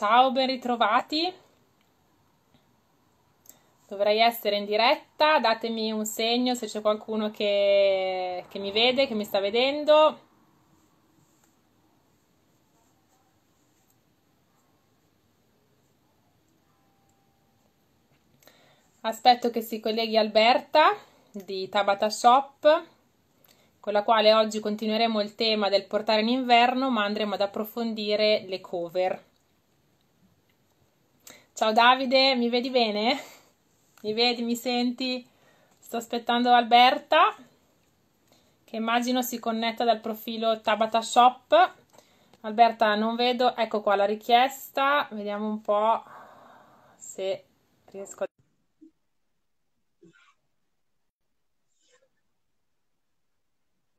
Ciao, ben ritrovati. Dovrei essere in diretta, datemi un segno se c'è qualcuno che, che mi vede, che mi sta vedendo. Aspetto che si colleghi Alberta di Tabata Shop, con la quale oggi continueremo il tema del portare in inverno, ma andremo ad approfondire le cover. Ciao Davide, mi vedi bene? Mi vedi, mi senti? Sto aspettando Alberta, che immagino si connetta dal profilo Tabata Shop. Alberta, non vedo, ecco qua la richiesta, vediamo un po' se riesco a...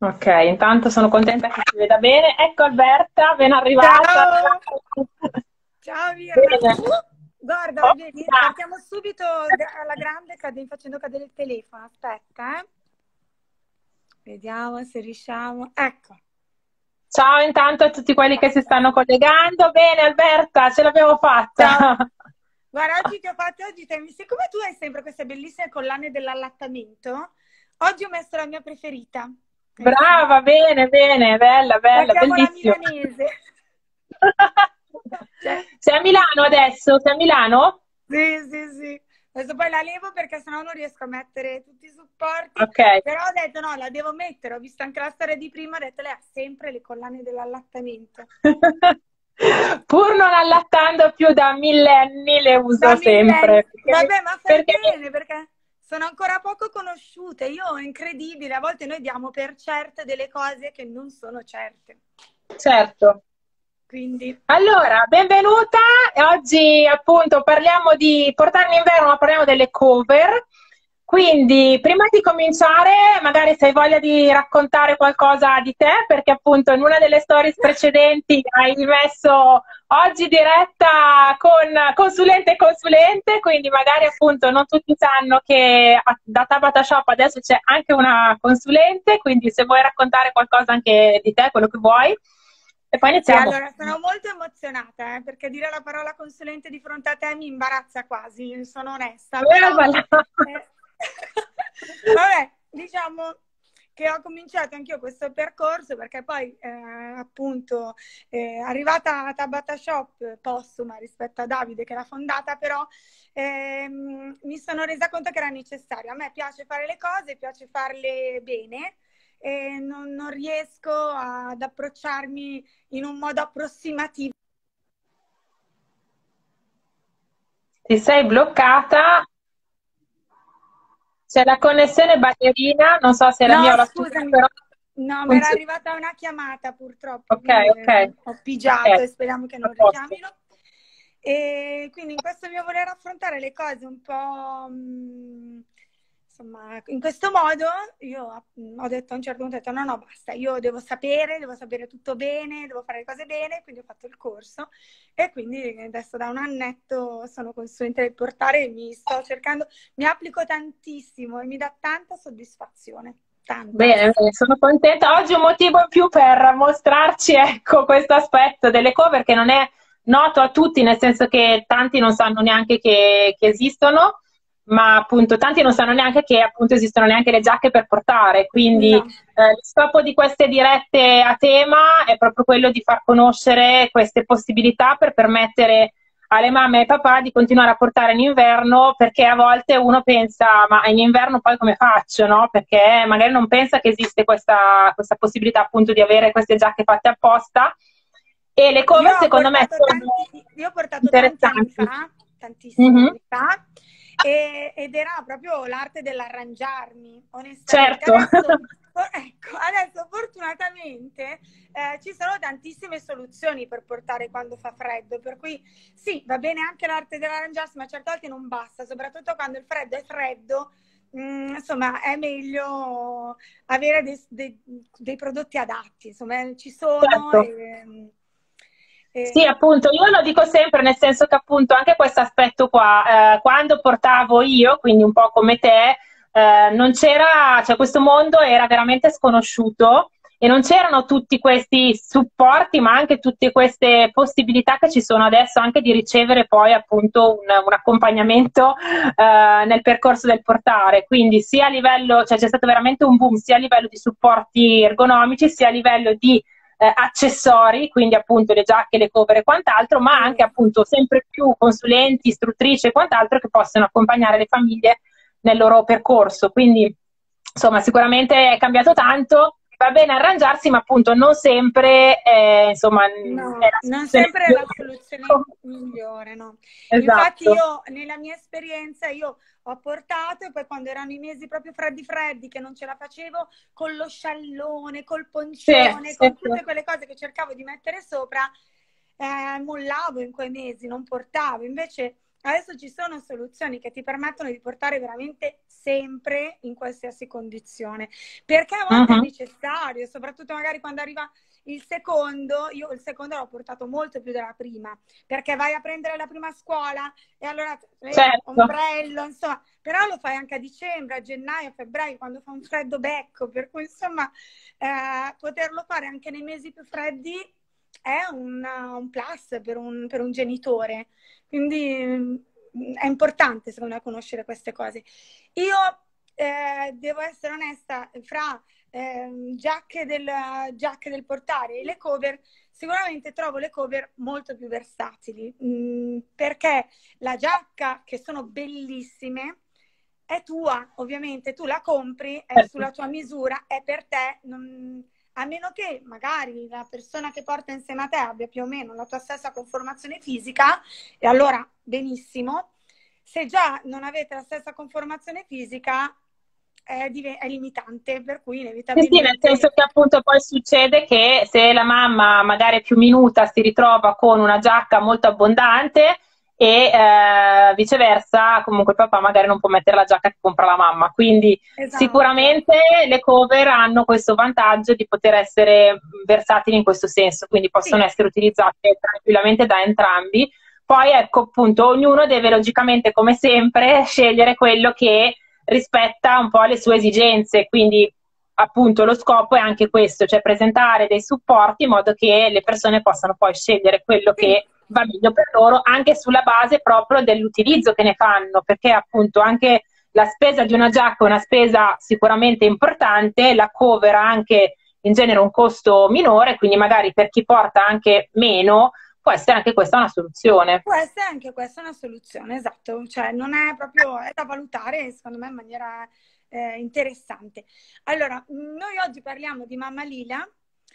Ok, intanto sono contenta che si veda bene. Ecco Alberta, ben arrivata. Ciao, Ciao via. Guarda, oh, vedi, partiamo subito alla grande cade, facendo cadere il telefono. Aspetta, eh. Vediamo se riusciamo. Ecco. Ciao intanto a tutti quelli che si stanno collegando. Bene Alberta, ce l'abbiamo fatta. Ciao. Guarda, oggi ti ho fatto, oggi te, siccome tu hai sempre queste bellissime collane dell'allattamento, oggi ho messo la mia preferita. Brava, bene, bene, bella, bella, bellissima. La milanese. Sei a Milano adesso? Sei a Milano? Sì, sì, sì. Adesso poi la levo perché sennò non riesco a mettere tutti i supporti. Ok. Però ho detto no, la devo mettere. Ho visto anche la storia di prima, ho detto lei ha sempre le collane dell'allattamento. Pur non allattando più da millenni, le uso da sempre. Perché, Vabbè, ma fai perché... bene perché sono ancora poco conosciute. Io è incredibile, a volte noi diamo per certe delle cose che non sono certe. Certo. Quindi... Allora, benvenuta. Oggi appunto parliamo di portare in inverno, ma parliamo delle cover. Quindi, prima di cominciare, magari se hai voglia di raccontare qualcosa di te, perché appunto in una delle stories precedenti hai messo oggi diretta con consulente e consulente, quindi magari appunto non tutti sanno che da Tabata Shop adesso c'è anche una consulente, quindi se vuoi raccontare qualcosa anche di te, quello che vuoi. E poi iniziamo. Sì, allora, sono molto emozionata eh, perché dire la parola consulente di fronte a te mi imbarazza quasi, sono onesta. Però, vabbè, diciamo che ho cominciato anch'io questo percorso perché poi eh, appunto eh, arrivata a Tabata Shop postuma rispetto a Davide che l'ha fondata però ehm, mi sono resa conto che era necessario a me piace fare le cose piace farle bene e non, non riesco ad approcciarmi in un modo approssimativo. Ti sei bloccata? C'è la connessione ballerina, non so se è la no, mia o la tua, però... No, mi era arrivata una chiamata purtroppo. Ok, ok. Ho pigiato okay. e speriamo che non richiamino. E quindi in questo mio voler affrontare le cose un po' mm, insomma, in questo modo io ho detto a un certo punto, ho detto no, no, basta, io devo sapere, devo sapere tutto bene, devo fare le cose bene, quindi ho fatto il corso e quindi adesso da un annetto sono consulente del portare e mi sto cercando, mi applico tantissimo e mi dà tanta soddisfazione. Tanta. Bene, sono contenta. Oggi un motivo in più per mostrarci ecco, questo aspetto delle cover che non è noto a tutti, nel senso che tanti non sanno neanche che, che esistono ma appunto tanti non sanno neanche che appunto esistono neanche le giacche per portare, quindi no. eh, il scopo di queste dirette a tema è proprio quello di far conoscere queste possibilità per permettere alle mamme e ai papà di continuare a portare in inverno perché a volte uno pensa ma in inverno poi come faccio, no? Perché magari non pensa che esiste questa, questa possibilità appunto di avere queste giacche fatte apposta e le cover secondo me sono tanti, io ho portato tanti anni fa, tantissimi mm-hmm. anni fa e, ed era proprio l'arte dell'arrangiarmi, onestamente. Certo. Adesso, ecco, adesso fortunatamente eh, ci sono tantissime soluzioni per portare quando fa freddo, per cui sì, va bene anche l'arte dell'arrangiarsi, ma certe volte non basta, soprattutto quando il freddo è freddo. Mm, insomma, è meglio avere dei, dei, dei prodotti adatti, insomma, ci sono. Certo. E, sì, appunto, io lo dico sempre, nel senso che appunto anche questo aspetto qua, eh, quando portavo io, quindi un po' come te, eh, non c'era, cioè questo mondo era veramente sconosciuto e non c'erano tutti questi supporti, ma anche tutte queste possibilità che ci sono adesso anche di ricevere poi appunto un, un accompagnamento eh, nel percorso del portare. Quindi sia a livello, cioè c'è stato veramente un boom sia a livello di supporti ergonomici, sia a livello di eh, accessori, quindi appunto le giacche, le cover e quant'altro, ma anche appunto sempre più consulenti, istruttrici e quant'altro che possono accompagnare le famiglie nel loro percorso. Quindi insomma sicuramente è cambiato tanto va bene arrangiarsi, ma appunto non sempre, eh, insomma, no, non sempre è la soluzione migliore, no. Esatto. Infatti io, nella mia esperienza, io ho portato e poi quando erano i mesi proprio freddi freddi che non ce la facevo con lo sciallone, col poncione, sì, con sì, tutte quelle cose che cercavo di mettere sopra, eh, mollavo in quei mesi, non portavo. Invece Adesso ci sono soluzioni che ti permettono di portare veramente sempre in qualsiasi condizione, perché a volte uh-huh. è necessario, soprattutto magari quando arriva il secondo, io il secondo l'ho portato molto più della prima, perché vai a prendere la prima scuola e allora certo. ombrello, insomma, però lo fai anche a dicembre, a gennaio, a febbraio, quando fa un freddo becco, per cui insomma eh, poterlo fare anche nei mesi più freddi è un, un plus per un, per un genitore. Quindi mm, è importante, secondo me, conoscere queste cose. Io eh, devo essere onesta, fra eh, giacche, del, giacche del portare e le cover, sicuramente trovo le cover molto più versatili, mh, mm, perché la giacca, che sono bellissime, è tua, ovviamente, tu la compri, è certo. sulla tua misura, è per te. Non, a meno che magari la persona che porta insieme a te abbia più o meno la tua stessa conformazione fisica, e allora benissimo. Se già non avete la stessa conformazione fisica, è, div- è limitante, per cui inevitabilmente... Sì, nel senso che appunto poi succede che se la mamma magari più minuta si ritrova con una giacca molto abbondante, e eh, viceversa comunque il papà magari non può mettere la giacca che compra la mamma quindi esatto. sicuramente le cover hanno questo vantaggio di poter essere versatili in questo senso quindi possono sì. essere utilizzate tranquillamente da entrambi poi ecco appunto ognuno deve logicamente come sempre scegliere quello che rispetta un po' le sue esigenze quindi appunto lo scopo è anche questo cioè presentare dei supporti in modo che le persone possano poi scegliere quello sì. che va meglio per loro anche sulla base proprio dell'utilizzo che ne fanno, perché appunto anche la spesa di una giacca è una spesa sicuramente importante, la cover ha anche in genere un costo minore, quindi magari per chi porta anche meno può essere anche questa una soluzione. Può essere anche questa una soluzione, esatto, cioè non è proprio, è da valutare secondo me in maniera eh, interessante. Allora, noi oggi parliamo di Mamma Lila,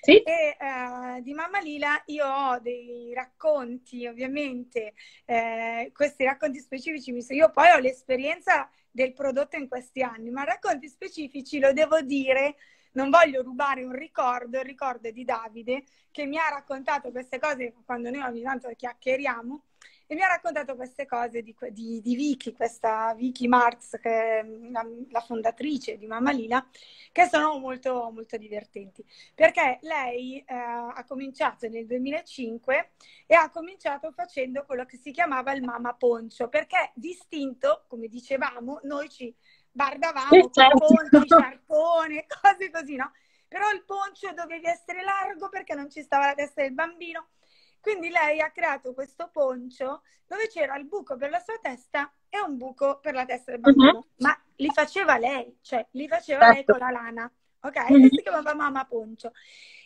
sì. E uh, di Mamma Lila io ho dei racconti, ovviamente, eh, questi racconti specifici, io poi ho l'esperienza del prodotto in questi anni, ma racconti specifici lo devo dire, non voglio rubare un ricordo, il ricordo di Davide che mi ha raccontato queste cose quando noi ogni tanto chiacchieriamo e mi ha raccontato queste cose di, di, di Vicky, questa Vicky Marx, che è la, la, fondatrice di Mamma Lila, che sono molto, molto divertenti. Perché lei eh, ha cominciato nel 2005 e ha cominciato facendo quello che si chiamava il Mama Poncio, perché distinto, come dicevamo, noi ci bardavamo con certo. ponci, sciarpone, cose così, no? Però il poncio dovevi essere largo perché non ci stava la testa del bambino quindi lei ha creato questo poncio dove c'era il buco per la sua testa e un buco per la testa del bambino. Uh-huh. Ma li faceva lei, cioè li faceva certo. lei con la lana, ok? Uh-huh. E si chiamava Mamma Poncio.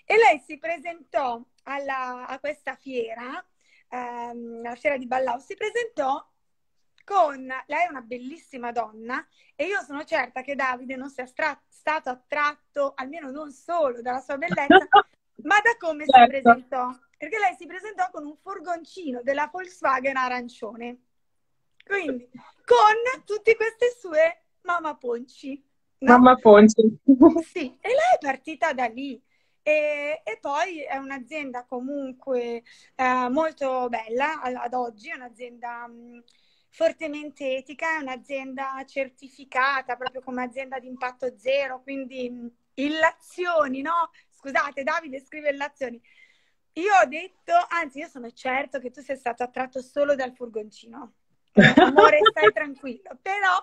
E lei si presentò alla, a questa fiera, ehm, la fiera di Ballau, si presentò con lei è una bellissima donna e io sono certa che Davide non sia stra- stato attratto, almeno non solo dalla sua bellezza, ma da come certo. si presentò perché lei si presentò con un furgoncino della Volkswagen arancione. Quindi, con tutte queste sue mamma ponci. No? Mamma ponci. Sì, e lei è partita da lì. E, e poi è un'azienda comunque eh, molto bella ad oggi, è un'azienda mh, mm, fortemente etica, è un'azienda certificata proprio come azienda di impatto zero, quindi mh, mm, illazioni, no? Scusate, Davide scrive illazioni io ho detto, anzi, io sono certo che tu sei stato attratto solo dal furgoncino. Amore, stai tranquillo. Però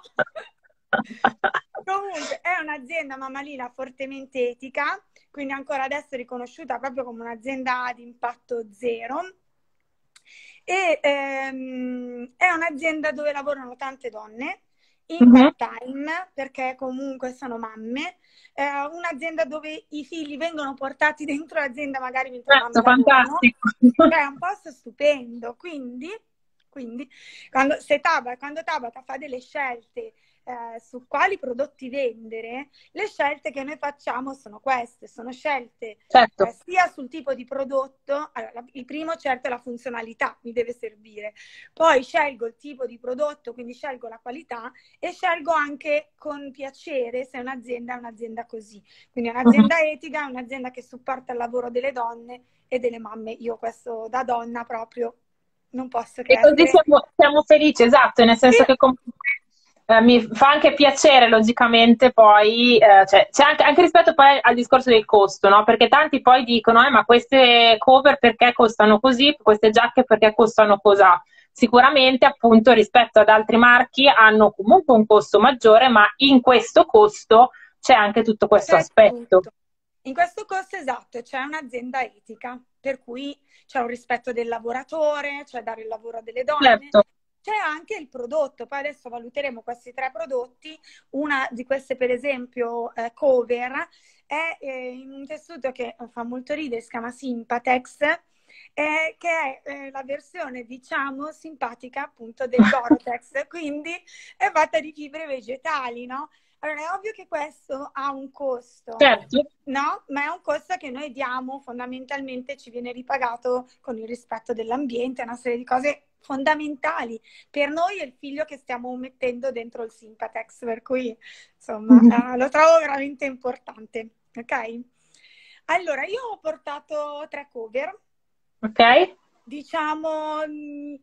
Comunque è un'azienda mammalina fortemente etica, quindi ancora adesso riconosciuta proprio come un'azienda di impatto zero. E ehm, è un'azienda dove lavorano tante donne in uh-huh. part-time perché comunque sono mamme. È un'azienda dove i figli vengono portati dentro l'azienda magari mentre certo, fantastico. È un posto stupendo. Quindi, quindi quando, se Tabata, quando Tabata fa delle scelte eh, su quali prodotti vendere, le scelte che noi facciamo sono queste, sono scelte certo. eh, sia sul tipo di prodotto, allora, il primo certo è la funzionalità, mi deve servire, poi scelgo il tipo di prodotto, quindi scelgo la qualità e scelgo anche con piacere se un'azienda è un'azienda così, quindi un'azienda uh-huh. etica, un'azienda che supporta il lavoro delle donne e delle mamme, io questo da donna proprio non posso che E così siamo, siamo, felici, esatto, nel senso sì. che comunque eh, mi fa anche piacere, logicamente, poi, eh, cioè, c'è anche, anche, rispetto poi al discorso del costo, no? Perché tanti poi dicono, eh, ma queste cover perché costano così, queste giacche perché costano così. Sicuramente, appunto, rispetto ad altri marchi hanno comunque un costo maggiore, ma in questo costo c'è anche tutto questo c'è aspetto. Tutto. In questo costo, esatto, c'è un'azienda etica, per cui c'è un rispetto del lavoratore, cioè dare il lavoro delle donne, certo c'è anche il prodotto. Poi adesso valuteremo questi tre prodotti. Una di queste, per esempio, eh, cover, è eh, in un tessuto che fa molto ridere, si chiama Sympatex, eh, che è eh, la versione, diciamo, simpatica appunto del Gore-Tex, quindi è fatta di fibre vegetali, no? Allora, è ovvio che questo ha un costo, certo. no? Ma è un costo che noi diamo, fondamentalmente ci viene ripagato con il rispetto dell'ambiente, una serie di cose fondamentali. Per noi è il figlio che stiamo mettendo dentro il Sympatex, per cui insomma mm-hmm. eh, lo trovo veramente importante. Ok? Allora, io ho portato tre cover. Ok. Diciamo, um,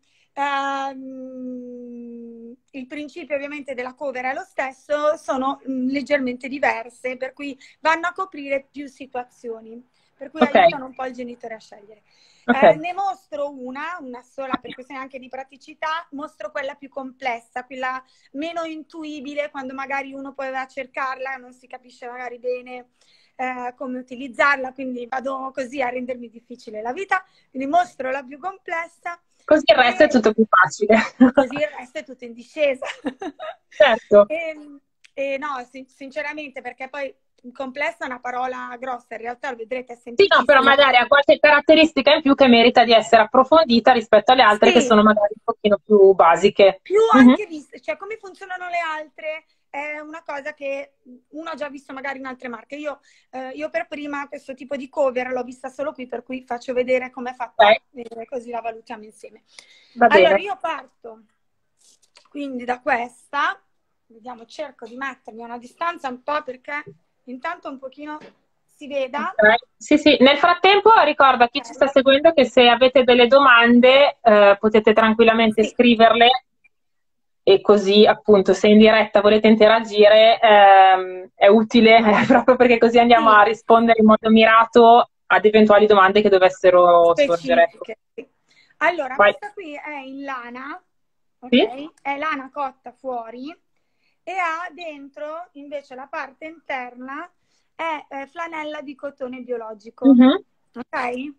il principio ovviamente della cover è lo stesso, sono um, leggermente diverse, per cui vanno a coprire più situazioni, per cui okay. aiutano un po' il genitore a scegliere. Okay. Eh, ne mostro una, una sola per questione anche di praticità, mostro quella più complessa, quella meno intuibile quando magari uno poi va a cercarla e non si capisce magari bene eh, come utilizzarla, quindi vado così a rendermi difficile la vita, quindi mostro la più complessa. Così il resto e... è tutto più facile. Così il resto è tutto in discesa. Certo. e, e no, sinceramente, perché poi complessa è una parola grossa, in realtà lo vedrete sempre. Sì, no, però magari ha qualche caratteristica in più che merita di essere approfondita rispetto alle altre sì. che sono magari un pochino più basiche. Più mm-hmm. anche viste, cioè come funzionano le altre è una cosa che uno ha già visto magari in altre marche. Io, eh, io per prima questo tipo di cover l'ho vista solo qui, per cui faccio vedere com'è fatta, okay. così la valutiamo insieme. Va allora, io parto quindi da questa, vediamo, cerco di mettermi a una distanza un po' perché intanto un pochino si veda. Okay. Sì, sì. Nel frattempo ricordo a chi ci sta seguendo che se avete delle domande eh, potete tranquillamente sì. scriverle e così appunto se in diretta volete interagire ehm, è utile eh, proprio perché così andiamo sì. a rispondere in modo mirato ad eventuali domande che dovessero Specifiche. sorgere. Allora, Vai. questa qui è in lana, okay? sì? è lana cotta fuori e ha dentro invece la parte interna è eh, flanella di cotone biologico. Uh-huh. Ok?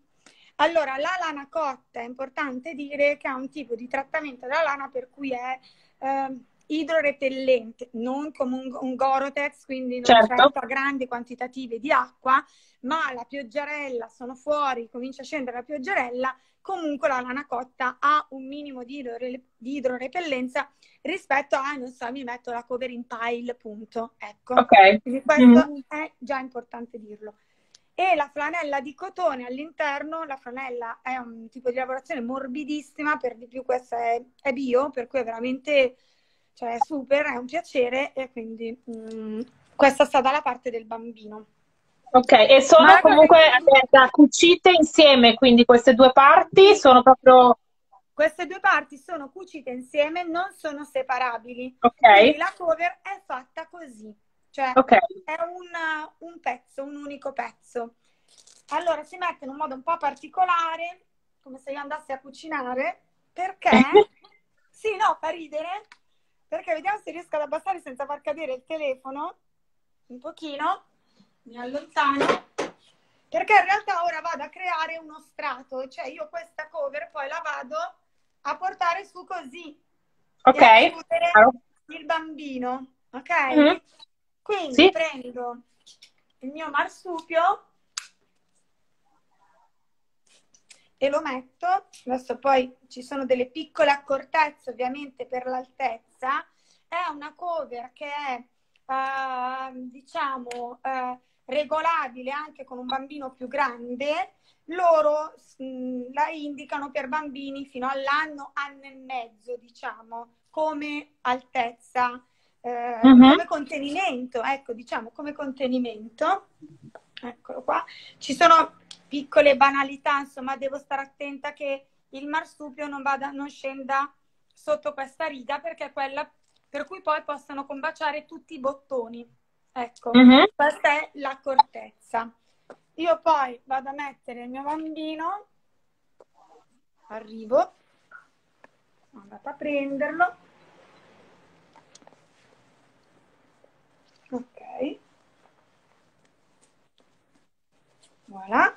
Allora, la lana cotta è importante dire che ha un tipo di trattamento della lana per cui è eh, idrorepellente, non come un, un Gorotex, quindi non certo. a grandi quantitative di acqua, ma la pioggerella, sono fuori, comincia a scendere la pioggerella, comunque la lana cotta ha un minimo di, idrore, di idrorepellenza rispetto a, non so, mi metto la cover in pile, punto. Ecco. Ok. Quindi questo mm-hmm. è già importante dirlo. E la flanella di cotone all'interno, la flanella è un tipo di lavorazione morbidissima, per di più questa è, è bio, per cui è veramente, cioè è super, è un piacere e quindi mm, questa sta dalla parte del bambino. Ok, e sono Ma comunque che... cucite insieme, quindi queste due parti sono proprio... Queste due parti sono cucite insieme, non sono separabili. Ok. Quindi la cover è fatta così, cioè okay. è un, un pezzo, un unico pezzo. Allora si mette in un modo un po' particolare, come se io andassi a cucinare, perché... sì, no, fa ridere, perché vediamo se riesco ad abbassare senza far cadere il telefono un pochino, mi allontano, perché in realtà ora vado a creare uno strato, cioè io questa cover poi la vado a portare su così. Ok. il bambino, ok? Mm-hmm. Quindi sì. prendo il mio marsupio e lo metto. Adesso poi ci sono delle piccole accortezze ovviamente per l'altezza. È una cover che è, uh, diciamo, uh, regolabile anche con un bambino più grande. Loro mh, la indicano per bambini fino all'anno, anno e mezzo, diciamo, come altezza, eh, uh-huh. come contenimento, ecco, diciamo, come contenimento. Eccolo qua. Ci sono piccole banalità, insomma, devo stare attenta che il marsupio non, vada, non scenda sotto questa riga perché è quella per cui poi possono combaciare tutti i bottoni. Ecco, uh-huh. questa è l'accortezza. Io poi vado a mettere il mio bambino, arrivo, sono andata a prenderlo. Ok. Voilà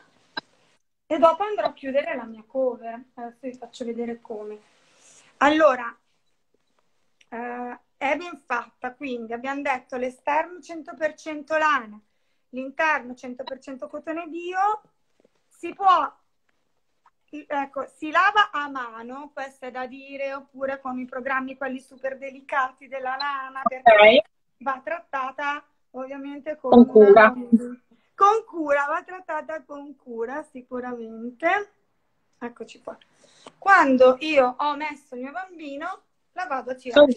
e dopo andrò a chiudere la mia cover. Adesso vi faccio vedere come. Allora, eh, è ben fatta, quindi abbiamo detto l'esterno 100% lana, l'interno 100% cotone bio, si può, ecco, si lava a mano, questo è da dire, oppure con i programmi quelli super delicati della lana, perché okay. va trattata ovviamente con, con cura. Una, con cura, va trattata con cura sicuramente. Eccoci qua. Quando io ho messo il mio bambino, la vado a tirare.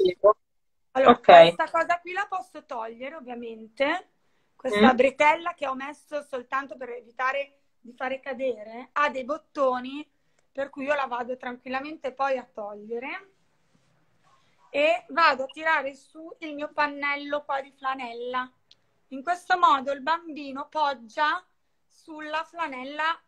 Allora, okay. questa cosa qui la posso togliere, ovviamente. Questa mm. bretella che ho messo soltanto per evitare di fare cadere ha dei bottoni, per cui io la vado tranquillamente poi a togliere e vado a tirare su il mio pannello qua di flanella in questo modo il bambino poggia sulla flanella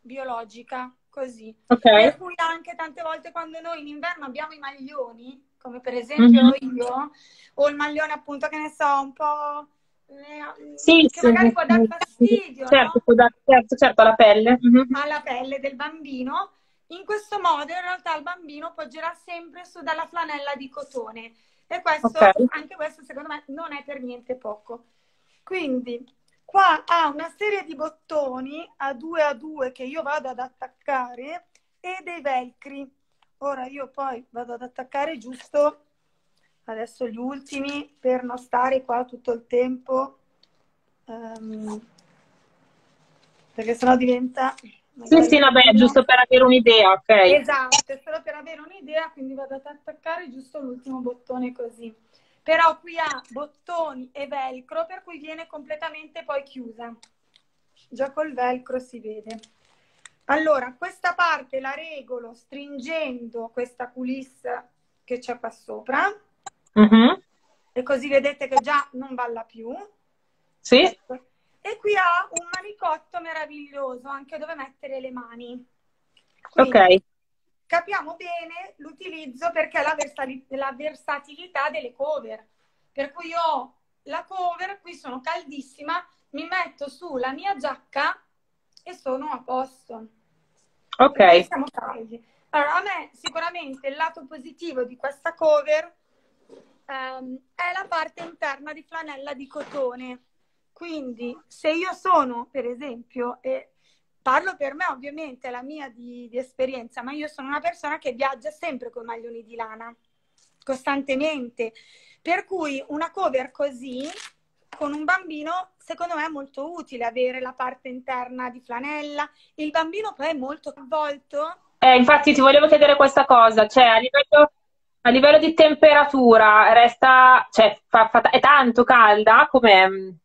biologica, così. Okay. Per cui anche tante volte quando noi in inverno abbiamo i maglioni, come per esempio mm-hmm. io, o il maglione appunto che ne so, un po' eh, sì, che sì, magari può dar fastidio, certo, no? dar, certo, certo, alla pelle. Mm-hmm. Alla pelle del bambino. In questo modo in realtà il bambino poggerà sempre su dalla flanella di cotone e questo, okay. anche questo secondo me non è per niente poco. Quindi qua ha una serie di bottoni a due a due che io vado ad attaccare e dei velcri. Ora io poi vado ad attaccare giusto adesso gli ultimi per non stare qua tutto il tempo um, perché sennò diventa sì, sì, no, beh, giusto per avere un'idea, ok. Esatto, è solo per avere un'idea, quindi vado ad attaccare giusto l'ultimo bottone così. Però qui ha bottoni e velcro, per cui viene completamente poi chiusa. Già col velcro si vede. Allora, questa parte la regolo stringendo questa culisse che c'è qua sopra. Mm-hmm. E così vedete che già non balla più. Sì. Ecco. E qui ha un manicotto meraviglioso anche dove mettere le mani. Quindi, ok. Capiamo bene l'utilizzo perché la, versali- la versatilità delle cover. Per cui io ho la cover, qui sono caldissima, mi metto su la mia giacca e sono a posto. Ok. Siamo caldi. Allora, a me sicuramente il lato positivo di questa cover um, è la parte interna di flanella di cotone quindi se io sono, per esempio, e parlo per me ovviamente, la mia di, di esperienza, ma io sono una persona che viaggia sempre con maglioni di lana, costantemente. Per cui una cover così, con un bambino, secondo me è molto utile avere la parte interna di flanella. Il bambino poi è molto avvolto. Eh, infatti ti volevo chiedere questa cosa, cioè a livello, a livello di temperatura resta, cioè fa, fa, è tanto calda come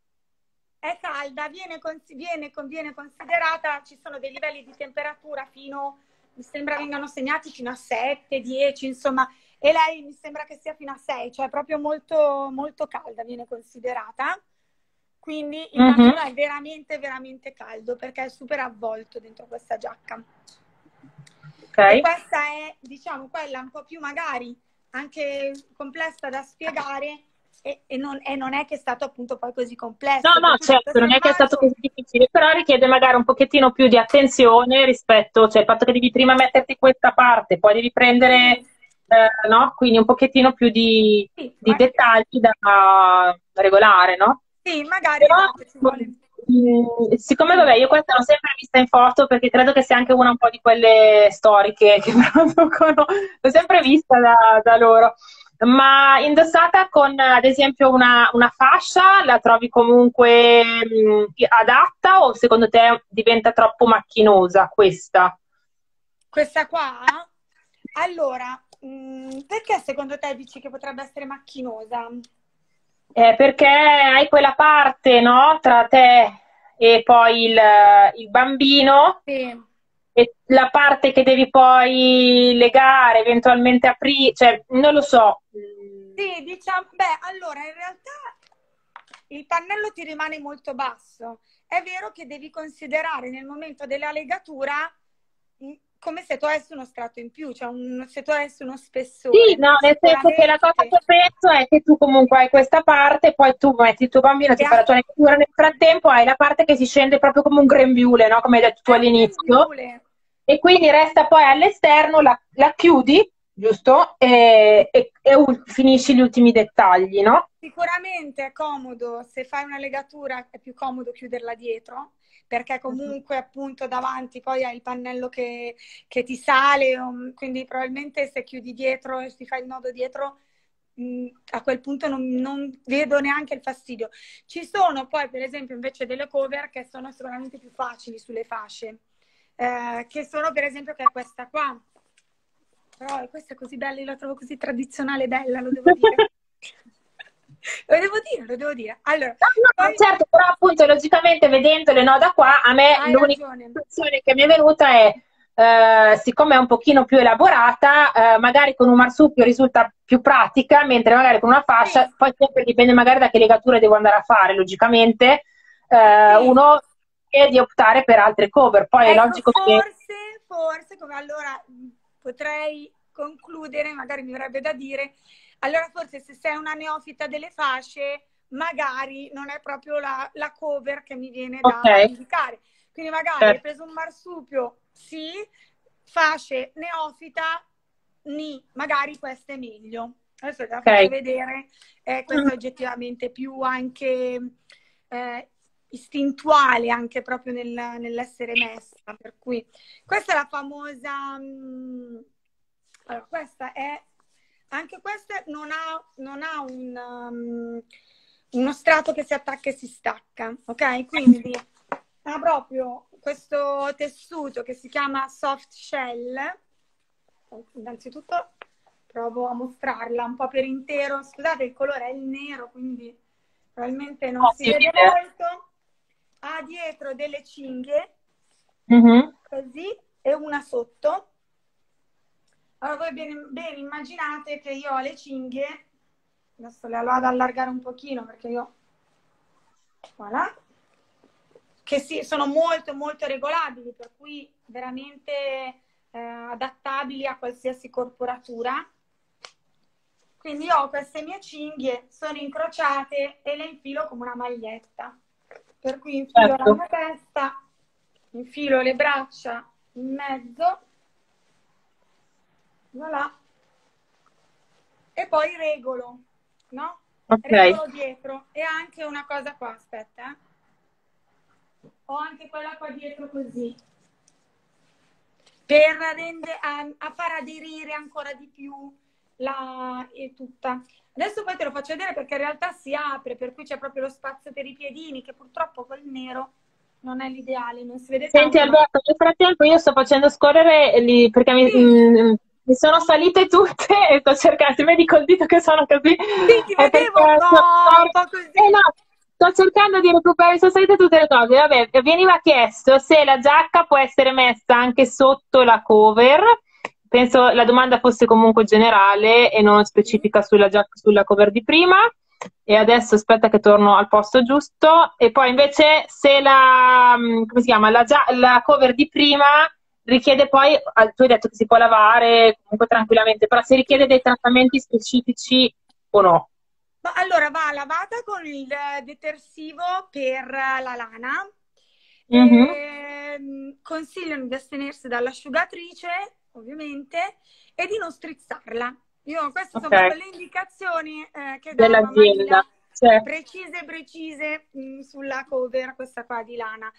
è calda, viene, viene, viene, considerata, ci sono dei livelli di temperatura fino, mi sembra vengano segnati fino a 7, 10, insomma, e lei mi sembra che sia fino a 6, cioè proprio molto, molto calda viene considerata. Quindi il mm-hmm. bambino è veramente, veramente caldo perché è super avvolto dentro questa giacca. Okay. E questa è, diciamo, quella un po' più magari anche complessa da spiegare e, e, non, e, non, è che è stato appunto poi così complesso. No, no, certo, non è che è stato così difficile, però richiede magari un pochettino più di attenzione rispetto, cioè il fatto che devi prima metterti questa parte, poi devi prendere, eh, no? Quindi un pochettino più di, sì, di dettagli da regolare, no? Sì, magari però, mh, siccome vabbè, io questa l'ho sempre vista in foto perché credo che sia anche una un po' di quelle storiche che producono, l'ho sempre vista da, da loro ma indossata con ad esempio una, una fascia la trovi comunque mh, adatta o secondo te diventa troppo macchinosa questa? Questa qua? Allora, perché secondo te dici che potrebbe essere macchinosa? Eh, perché hai quella parte, no? Tra te e poi il, il bambino. Sì. E la parte che devi poi legare, eventualmente aprire, cioè non lo so. Sì, diciamo, beh, allora in realtà il pannello ti rimane molto basso. È vero che devi considerare nel momento della legatura come se tu avessi uno strato in più, cioè un, se tu avessi uno spessore. Sì, no, nel senso che la cosa che penso è che tu comunque hai questa parte, poi tu metti il tuo bambino, ti fa la tua lettura, nel frattempo hai la parte che si scende proprio come un grembiule, no? Come hai detto tu all'inizio. E quindi resta poi all'esterno, la, la chiudi, giusto? E, e, e, finisci gli ultimi dettagli, no? Sicuramente è comodo, se fai una legatura è più comodo chiuderla dietro, perché comunque appunto davanti poi hai il pannello che, che ti sale, um, quindi probabilmente se chiudi dietro e ti fai il nodo dietro mm, a quel punto non, non, vedo neanche il fastidio. Ci sono poi, per esempio, invece delle cover che sono sicuramente più facili sulle fasce, eh, che sono per esempio che è questa qua. Però questa è così bella, io la trovo così tradizionale e bella, lo devo dire. Lo devo dire, lo devo dire. Allora, no, no, poi... certo, però appunto logicamente vedendole no, da qua, a me Hai l'unica sensazione che mi è venuta è, eh, siccome è un pochino più elaborata, eh, magari con un marsupio risulta più pratica, mentre magari con una fascia, sì. poi sempre dipende magari da che legature devo andare a fare, logicamente, eh, sì. uno è di optare per altre cover. Poi ecco, è logico forse, che... Forse, come allora potrei concludere, magari mi verrebbe da dire, allora forse se sei una neofita delle fasce, magari non è proprio la, la cover che mi viene da okay. indicare. Quindi magari certo. hai preso un marsupio, sì, fasce neofita, ni, magari questo è meglio. Adesso da okay. vedere, eh, questo è oggettivamente più anche eh, istintuale, anche proprio nel, nell'essere messa. Per cui questa è la famosa... Mh, mm, allora, questa è anche questa non ha, non ha un, um, uno strato che si attacca e si stacca, ok? Quindi ha proprio questo tessuto che si chiama soft shell. Innanzitutto provo a mostrarla un po' per intero. Scusate, il colore è il nero, quindi probabilmente non oh, si vede molto. Ha dietro delle cinghie, mm-hmm. così, e una sotto allora voi bene, bene immaginate che io ho le cinghie, adesso le vado ad allargare un pochino perché io, voilà, che sì, sono molto molto regolabili, per cui veramente eh, adattabili a qualsiasi corporatura. Quindi ho queste mie cinghie, sono incrociate e le infilo come una maglietta. Per cui infilo certo. la mia testa, infilo le braccia in mezzo voilà. E poi regolo, no? Ok. Regolo dietro. E anche una cosa qua, aspetta. Eh. Ho anche quella qua dietro così. Per rende, a, a, far aderire ancora di più la e tutta. Adesso poi te lo faccio vedere perché in realtà si apre, per cui c'è proprio lo spazio per i piedini, che purtroppo col nero non è l'ideale, non si vede Senti tanto. Alberto, nel frattempo io sto facendo scorrere lì perché sì. mi, mh, mm, mi sono salite tutte e sto cercando, vedi col dito che sono così. Sì, ti vedevo un po', così. Eh no, sto cercando di recuperare, sono salite tutte le cose. Vabbè, veniva chiesto se la giacca può essere messa anche sotto la cover. Penso la domanda fosse comunque generale e non specifica sulla, giacca, sulla cover di prima. E adesso aspetta che torno al posto giusto. E poi invece se la, come si chiama, la, la cover di prima richiede poi, tu hai detto che si può lavare comunque tranquillamente, però se richiede dei trattamenti specifici o no? Ma allora va lavata con il detersivo per la lana. Mm-hmm. E, consigliano di astenersi dall'asciugatrice, ovviamente, e di non strizzarla. Io, queste okay. sono le indicazioni eh, che dell'azienda certo. precise precise mh, mm, sulla cover questa qua di lana.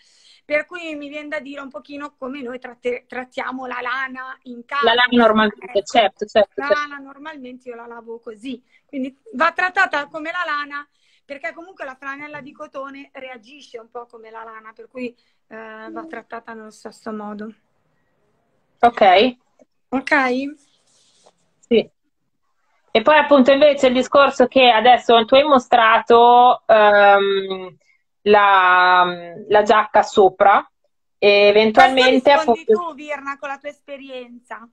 Per cui mi viene da dire un pochino come noi tratte, trattiamo la lana in casa. La lana normalmente ecco. certo, certo la certo. lana normalmente io la lavo così. Quindi va trattata come la lana perché comunque la franella di cotone reagisce un po' come la lana per cui eh, va trattata nello stesso modo. Ok. Ok? Sì e poi appunto invece il discorso che adesso tu hai mostrato um, la, la, giacca sopra e eventualmente appunto... tu Virna con la tua esperienza.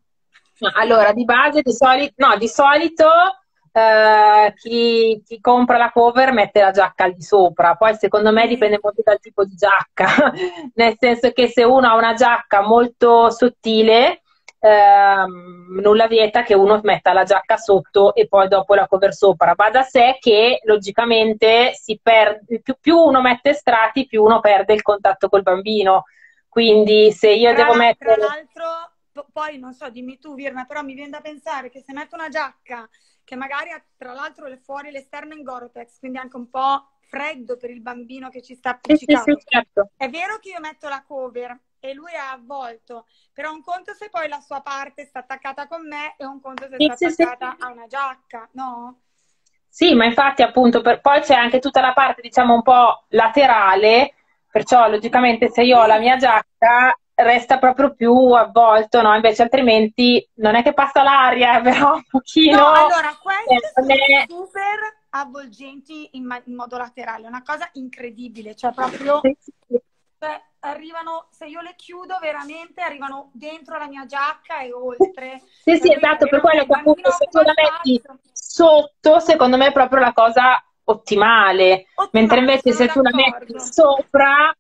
Allora, di base, di, soli... no, di solito uh, chi, chi, compra la cover mette la giacca al di sopra, poi secondo me dipende molto dal tipo di giacca, nel senso che se uno ha una giacca molto sottile, ehm, nulla vieta che uno metta la giacca sotto e poi dopo la cover sopra. Va da sé che logicamente si perde, più, più uno mette strati, più uno perde il contatto col bambino. Quindi se io tra devo mettere... Tra l'altro, poi non so, dimmi tu Virna, però mi viene da pensare che se metto una giacca che magari ha tra l'altro fuori l'esterno in Gorotex, quindi anche un po' freddo per il bambino che ci sta appiccicato. Sì, sì, sì, certo. È vero che io metto la cover e lui è avvolto, però un conto se poi la sua parte sta attaccata con me e un conto se sì, sta attaccata sì. a una giacca, no? Sì, ma infatti appunto per... poi c'è anche tutta la parte diciamo un po' laterale, perciò logicamente se io ho la mia giacca resta proprio più avvolto, no? Invece altrimenti non è che passa l'aria, però un pochino... No, allora queste sono è... super avvolgenti in, ma- in, modo laterale, una cosa incredibile, cioè proprio... Sì, sì. Cioè, arrivano, se io le chiudo veramente, arrivano dentro la mia giacca e oltre. Sì, sì, esatto, per quello che appunto se tu la metti sotto, secondo me è proprio la cosa ottimale, ottimale mentre invece se tu la metti sopra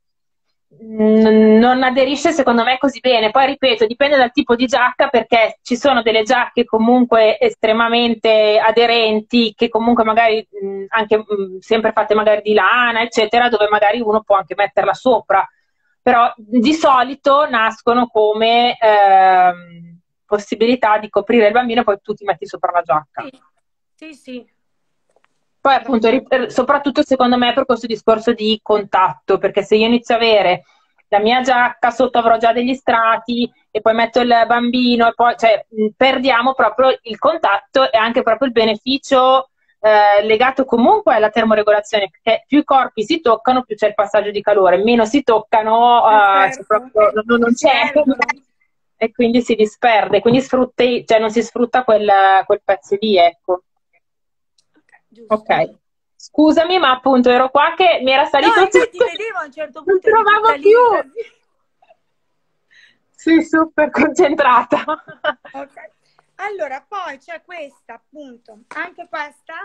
non aderisce secondo me così bene. Poi ripeto, dipende dal tipo di giacca perché ci sono delle giacche comunque estremamente aderenti che comunque magari anche sempre fatte magari di lana, eccetera, dove magari uno può anche metterla sopra. Però di solito nascono come eh, possibilità di coprire il bambino e poi tu ti metti sopra la giacca. Sì, sì. sì. Poi appunto, soprattutto secondo me per questo discorso di contatto, perché se io inizio a avere la mia giacca, sotto avrò già degli strati e poi metto il bambino e poi, cioè, perdiamo proprio il contatto e anche proprio il beneficio eh, legato comunque alla termoregolazione, perché più i corpi si toccano, più c'è il passaggio di calore, meno si toccano, eh, certo. proprio, non, non, c'è certo. e quindi si disperde, quindi sfrutti, cioè non si sfrutta quel, quel pezzo lì, ecco. Giusto. Ok. Scusami, ma appunto ero qua che mi era salito no, tutto. ti vedevo a un certo punto. Non trovavo più. Sì, super concentrata. Ok. Allora, poi c'è questa, appunto. Anche questa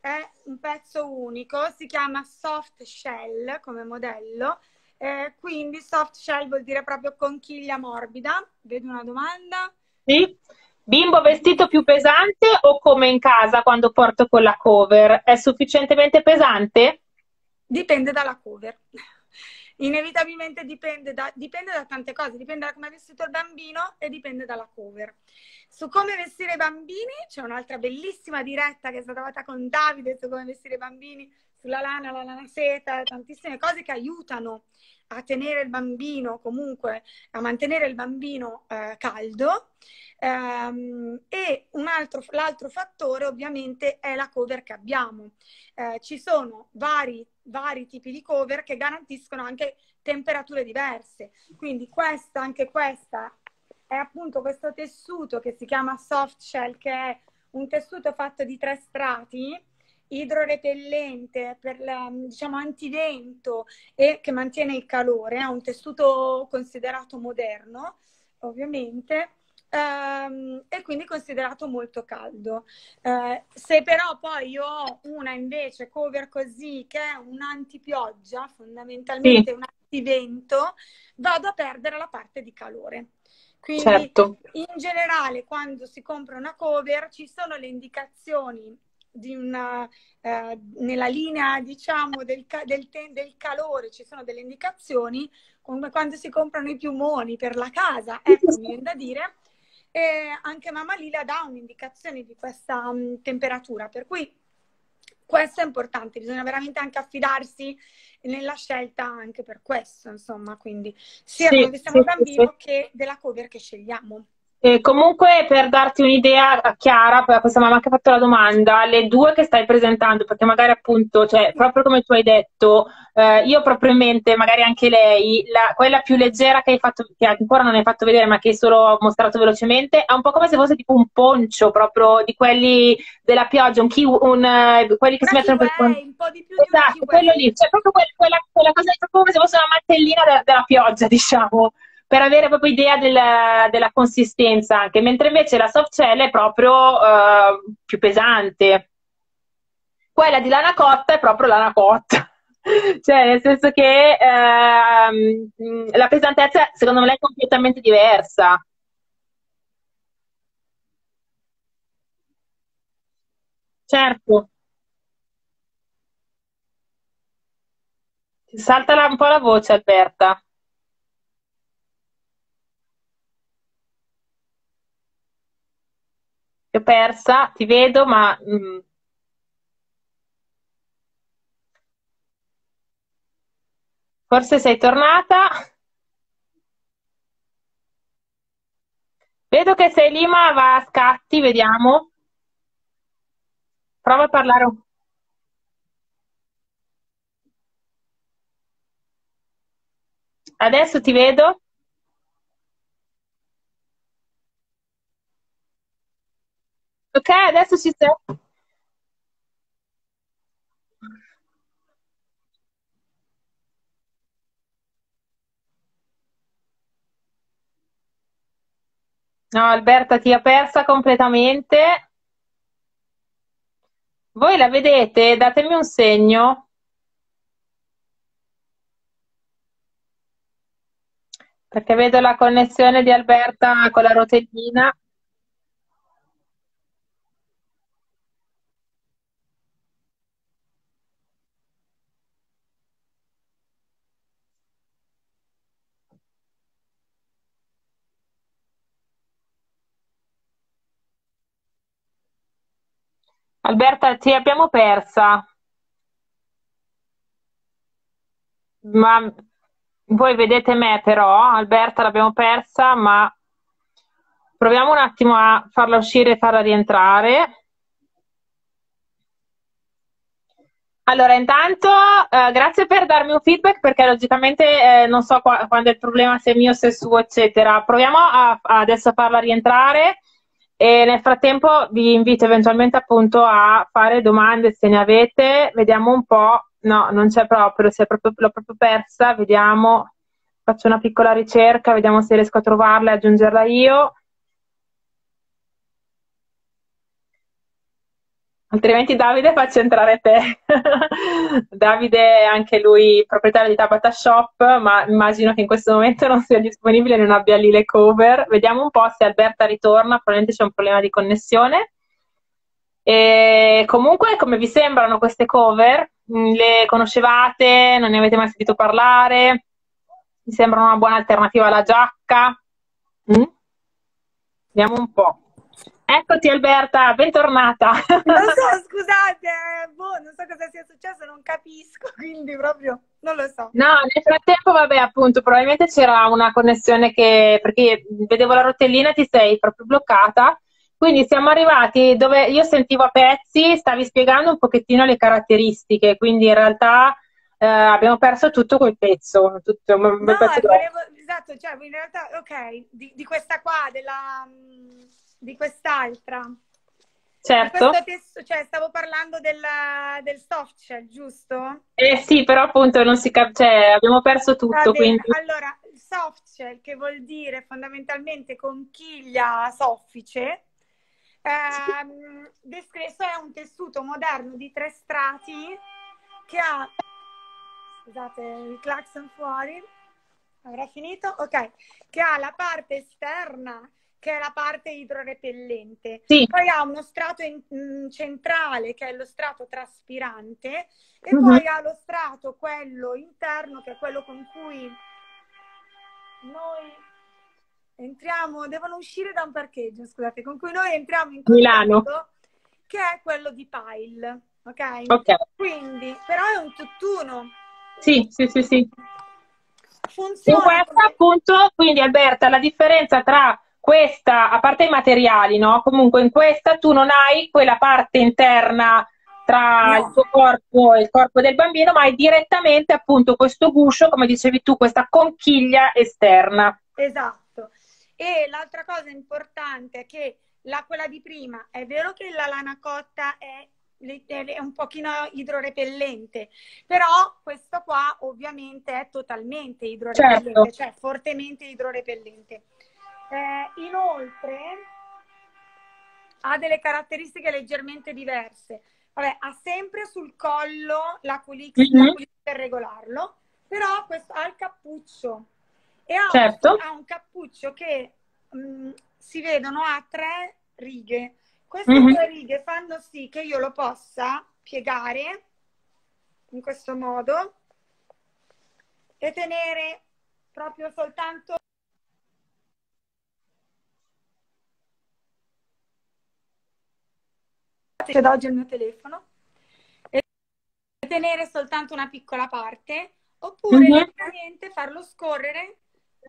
è un pezzo unico, si chiama soft shell come modello. Eh, quindi soft shell vuol dire proprio conchiglia morbida. Vedo una domanda? Sì. Bimbo vestito più pesante o come in casa quando porto con la cover? È sufficientemente pesante? Dipende dalla cover. Inevitabilmente dipende da, dipende da tante cose, dipende da come è vestito il bambino e dipende dalla cover. Su come vestire i bambini c'è un'altra bellissima diretta che è stata fatta con Davide su come vestire i bambini, sulla lana, la lana seta, tantissime cose che aiutano a tenere il bambino, comunque a mantenere il bambino eh, caldo. Um, e un altro, l'altro fattore ovviamente è la cover che abbiamo. Eh, ci sono vari, vari tipi di cover che garantiscono anche temperature diverse. Quindi questa, anche questa, è appunto questo tessuto che si chiama soft shell, che è un tessuto fatto di tre strati idrorepellente, per la, diciamo antivento e che mantiene il calore, è un tessuto considerato moderno, ovviamente. Um, e quindi considerato molto caldo. Uh, se però poi io ho una invece cover così che è un'antipioggia, fondamentalmente sì. una vento, vado a perdere la parte di calore. Quindi certo. in generale quando si compra una cover ci sono le indicazioni di una, eh, nella linea diciamo del, del, del, calore ci sono delle indicazioni come quando si comprano i piumoni per la casa, ecco mi viene da dire, e anche Mamma Lila dà un'indicazione di questa um, temperatura, per cui questo è importante, bisogna veramente anche affidarsi nella scelta anche per questo, insomma, quindi sia sì, quando siamo sì, bambino sì. che della cover che scegliamo. E comunque per darti un'idea chiara, questa mamma che ha fatto la domanda, le due che stai presentando, perché magari appunto, cioè, proprio come tu hai detto, eh, io proprio in mente, magari anche lei, la, quella più leggera che hai fatto, che ancora non hai fatto vedere ma che solo mostrato velocemente, è un po' come se fosse tipo un poncio proprio di quelli della pioggia, un key, un, uh, quelli che una si mettono per un po' di più di esatto, quello lì, cioè proprio quella, quella, cosa, proprio come se fosse una mantellina della, della pioggia, diciamo per avere proprio idea della, della, consistenza anche, mentre invece la soft shell è proprio uh, più pesante. Quella di lana cotta è proprio lana cotta. cioè, nel senso che uh, la pesantezza secondo me è completamente diversa. Certo. Salta un po' la voce, Alberta. Ti ho persa, ti vedo, ma... Mm. Forse sei tornata? Vedo che sei lì, ma va a scatti, vediamo. Prova a parlare un po'. Adesso ti vedo? Ok, adesso ci sei. No, Alberta ti ha persa completamente. Voi la vedete? Datemi un segno. Perché vedo la connessione di Alberta con la rotellina. Alberta, ti abbiamo persa. Ma voi vedete me però, Alberta l'abbiamo persa, ma proviamo un attimo a farla uscire e farla rientrare. Allora, intanto, eh, grazie per darmi un feedback perché logicamente eh, non so qua, quando è il problema, se è mio, se è suo, eccetera. Proviamo a, adesso a farla rientrare. E nel frattempo vi invito eventualmente appunto a fare domande se ne avete, vediamo un po', no, non c'è proprio, proprio l'ho proprio persa, vediamo, faccio una piccola ricerca, vediamo se riesco a trovarla e aggiungerla io. Altrimenti Davide faccio entrare te. Davide è anche lui proprietario di Tabata Shop, ma immagino che in questo momento non sia disponibile e non abbia lì le cover. Vediamo un po' se Alberta ritorna, probabilmente c'è un problema di connessione. E comunque, come vi sembrano queste cover? Mm, le conoscevate? Non ne avete mai sentito parlare? Mi sembrano una buona alternativa alla giacca? Mm? Vediamo un po'. Eccoti Alberta, bentornata. Non so, scusate, boh, non so cosa sia successo, non capisco, quindi proprio non lo so. No, nel frattempo, vabbè, appunto, probabilmente c'era una connessione che, perché vedevo la rotellina e ti sei proprio bloccata. Quindi siamo arrivati dove io sentivo a pezzi, stavi spiegando un pochettino le caratteristiche, quindi in realtà eh, abbiamo perso tutto quel pezzo. Tutto, no, pezzo volevo, esatto, cioè in realtà, ok, di, di questa qua, della di quest'altra. Certo. Testo, cioè, stavo parlando del, del soft shell, giusto? Eh sì, però appunto non si cap- cioè, abbiamo perso tutto. Quindi... Allora, il soft shell, che vuol dire fondamentalmente conchiglia soffice, ehm, descritto è un tessuto moderno di tre strati che ha scusate il clacson fuori, avrà finito, ok, che ha la parte esterna che è la parte idrorepellente. Sì. Poi ha uno strato in, in, mm, centrale che è lo strato traspirante e uh-huh. poi ha lo strato quello interno che è quello con cui noi entriamo, devono uscire da un parcheggio, scusate, con cui noi entriamo in Milano, che è quello di Pile, ok? Ok. Quindi, però è un tutt'uno. Sì, sì, sì, sì. Funziona. In questa appunto, quindi Alberta, la differenza tra questa, a parte i materiali, no? Comunque in questa tu non hai quella parte interna tra no. il tuo corpo e il corpo del bambino, ma hai direttamente appunto questo guscio, come dicevi tu, questa conchiglia esterna. Esatto. E l'altra cosa importante è che la, quella di prima, è vero che la lana cotta è, è un pochino idrorepellente, però questo qua ovviamente è totalmente idrorepellente, certo. cioè fortemente idrorepellente. Eh, inoltre ha delle caratteristiche leggermente diverse. Vabbè, ha sempre sul collo la culix, mm-hmm. per regolarlo, però questo ha il cappuccio e ha, certo. un, ha un cappuccio che mh, mm, si vedono a tre righe. Queste mm-hmm. tre righe fanno sì che io lo possa piegare in questo modo e tenere proprio soltanto da oggi il mio telefono e tenere soltanto una piccola parte oppure mm-hmm. farlo scorrere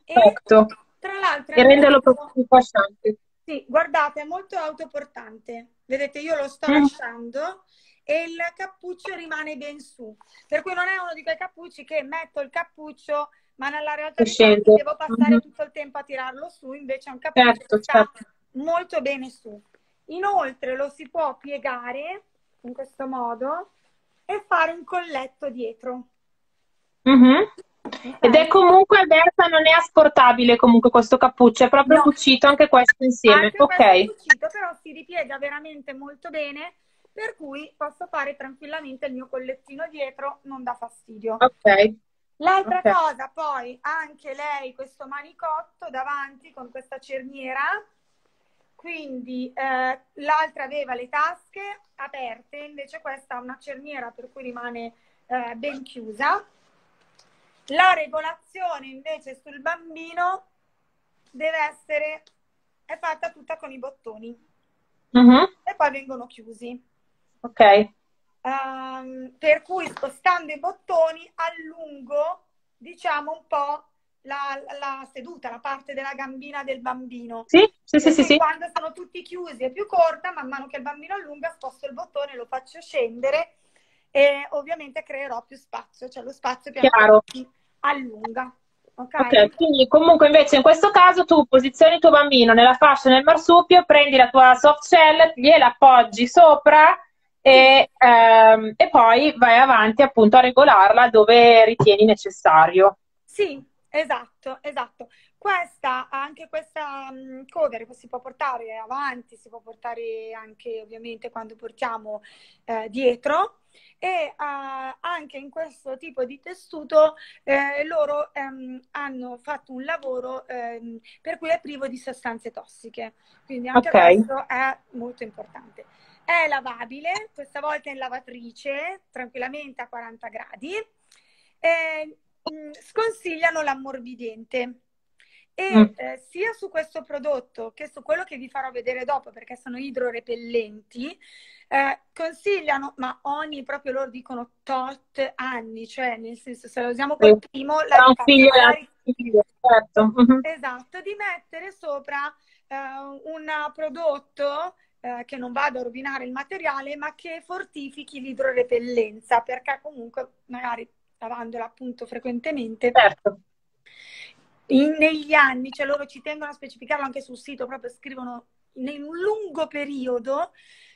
Perfetto. e tra l'altro e renderlo proprio più passante sì, guardate, è molto autoportante vedete io lo sto mm. lasciando e il cappuccio rimane ben su per cui non è uno di quei cappucci che metto il cappuccio ma nella realtà devo passare mm-hmm. tutto il tempo a tirarlo su invece è un cappuccio certo, che certo. sta molto bene su Inoltre lo si può piegare in questo modo e fare un colletto dietro. Mm-hmm. Okay. Ed è comunque Alberta non è asportabile comunque questo cappuccio, è proprio no. cucito anche questo insieme. Anche ok. Cucito, però si ripiega veramente molto bene, per cui posso fare tranquillamente il mio collettino dietro, non dà fastidio. Ok. L'altra okay. cosa, poi anche lei questo manicotto davanti con questa cerniera quindi eh, l'altra aveva le tasche aperte, invece questa ha una cerniera per cui rimane eh, ben chiusa. La regolazione invece sul bambino deve essere, è fatta tutta con i bottoni uh-huh. e poi vengono chiusi. Ok. Um, per cui spostando i bottoni allungo, diciamo un po' la, la, seduta, la parte della gambina del bambino. Sì, sì, sì, sì, sì. Quando sono tutti chiusi è più corta, man mano che il bambino allunga sposto il bottone, lo faccio scendere e ovviamente creerò più spazio, cioè lo spazio più allunga. Okay. ok, quindi comunque invece in questo caso tu posizioni il tuo bambino nella fascia nel marsupio, prendi la tua soft shell, gliela appoggi sopra e, ehm, e poi vai avanti appunto a regolarla dove ritieni necessario. Sì, Esatto, esatto. Questa, anche questa um, cover si può portare avanti, si può portare anche ovviamente quando portiamo eh, dietro e uh, anche in questo tipo di tessuto eh, loro um, hanno fatto un lavoro um, per cui è privo di sostanze tossiche, quindi anche okay. questo è molto importante. È lavabile, questa volta in lavatrice, tranquillamente a 40 gradi. E Mm, sconsigliano l'ammorbidente. E mm. eh, sia su questo prodotto che su quello che vi farò vedere dopo, perché sono idrorepellenti, eh, consigliano, ma ogni proprio loro dicono tot anni, cioè nel senso se lo usiamo col primo, la un figlio magari... figlio, certo. Uh-huh. Esatto, di mettere sopra eh, un prodotto eh, che non vada a rovinare il materiale, ma che fortifichi l'idrorepellenza, perché comunque magari lavandola appunto frequentemente. Certo. In, negli anni, cioè loro ci tengono a specificarlo anche sul sito, proprio scrivono in un lungo periodo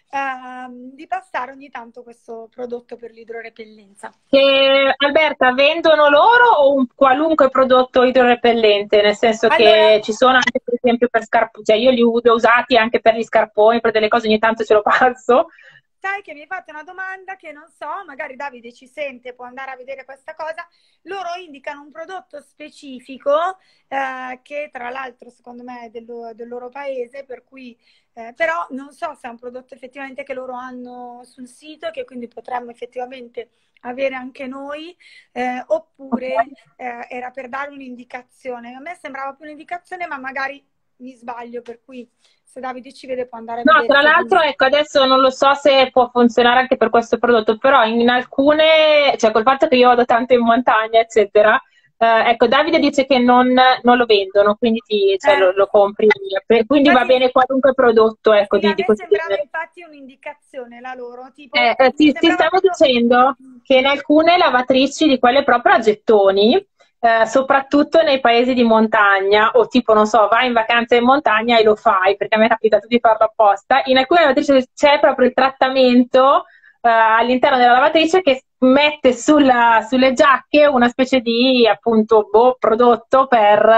Uh, di passare ogni tanto questo prodotto per l'idrorepellenza. Che, Alberta, vendono loro o un qualunque prodotto idrorepellente? Nel senso allora, che ci sono anche per esempio per scarponi, cioè io li ho usati anche per gli scarponi, per delle cose ogni tanto ce lo passo. sai che mi hai fatto una domanda che non so, magari Davide ci sente, può andare a vedere questa cosa. Loro indicano un prodotto specifico eh, che tra l'altro secondo me è del, del loro paese, per cui eh, però non so se è un prodotto effettivamente che loro hanno sul sito, che quindi potremmo effettivamente avere anche noi, eh, oppure eh, era per dare un'indicazione. A me sembrava più un'indicazione, ma magari mi sbaglio, per cui se Davide ci vede può andare a vedere. No, tra l'altro, ecco, adesso non lo so se può funzionare anche per questo prodotto, però in alcune, cioè col fatto che io vado tanto in montagna, eccetera, eh, ecco, Davide dice che non, non lo vendono, quindi ti, cioè, eh. lo, lo, compri, quindi va bene qualunque prodotto, ecco, sì, di, di questo sembrava infatti un'indicazione la loro, tipo... Eh, eh ti, ti stavo proprio... dicendo che in alcune lavatrici di quelle proprio a gettoni, eh, soprattutto nei paesi di montagna o tipo, non so, vai in vacanza in montagna e lo fai, perché a me è capitato di farlo apposta. In alcune lavatrici c'è proprio il trattamento eh, all'interno della lavatrice che mette sulla, sulle giacche una specie di appunto boh, prodotto per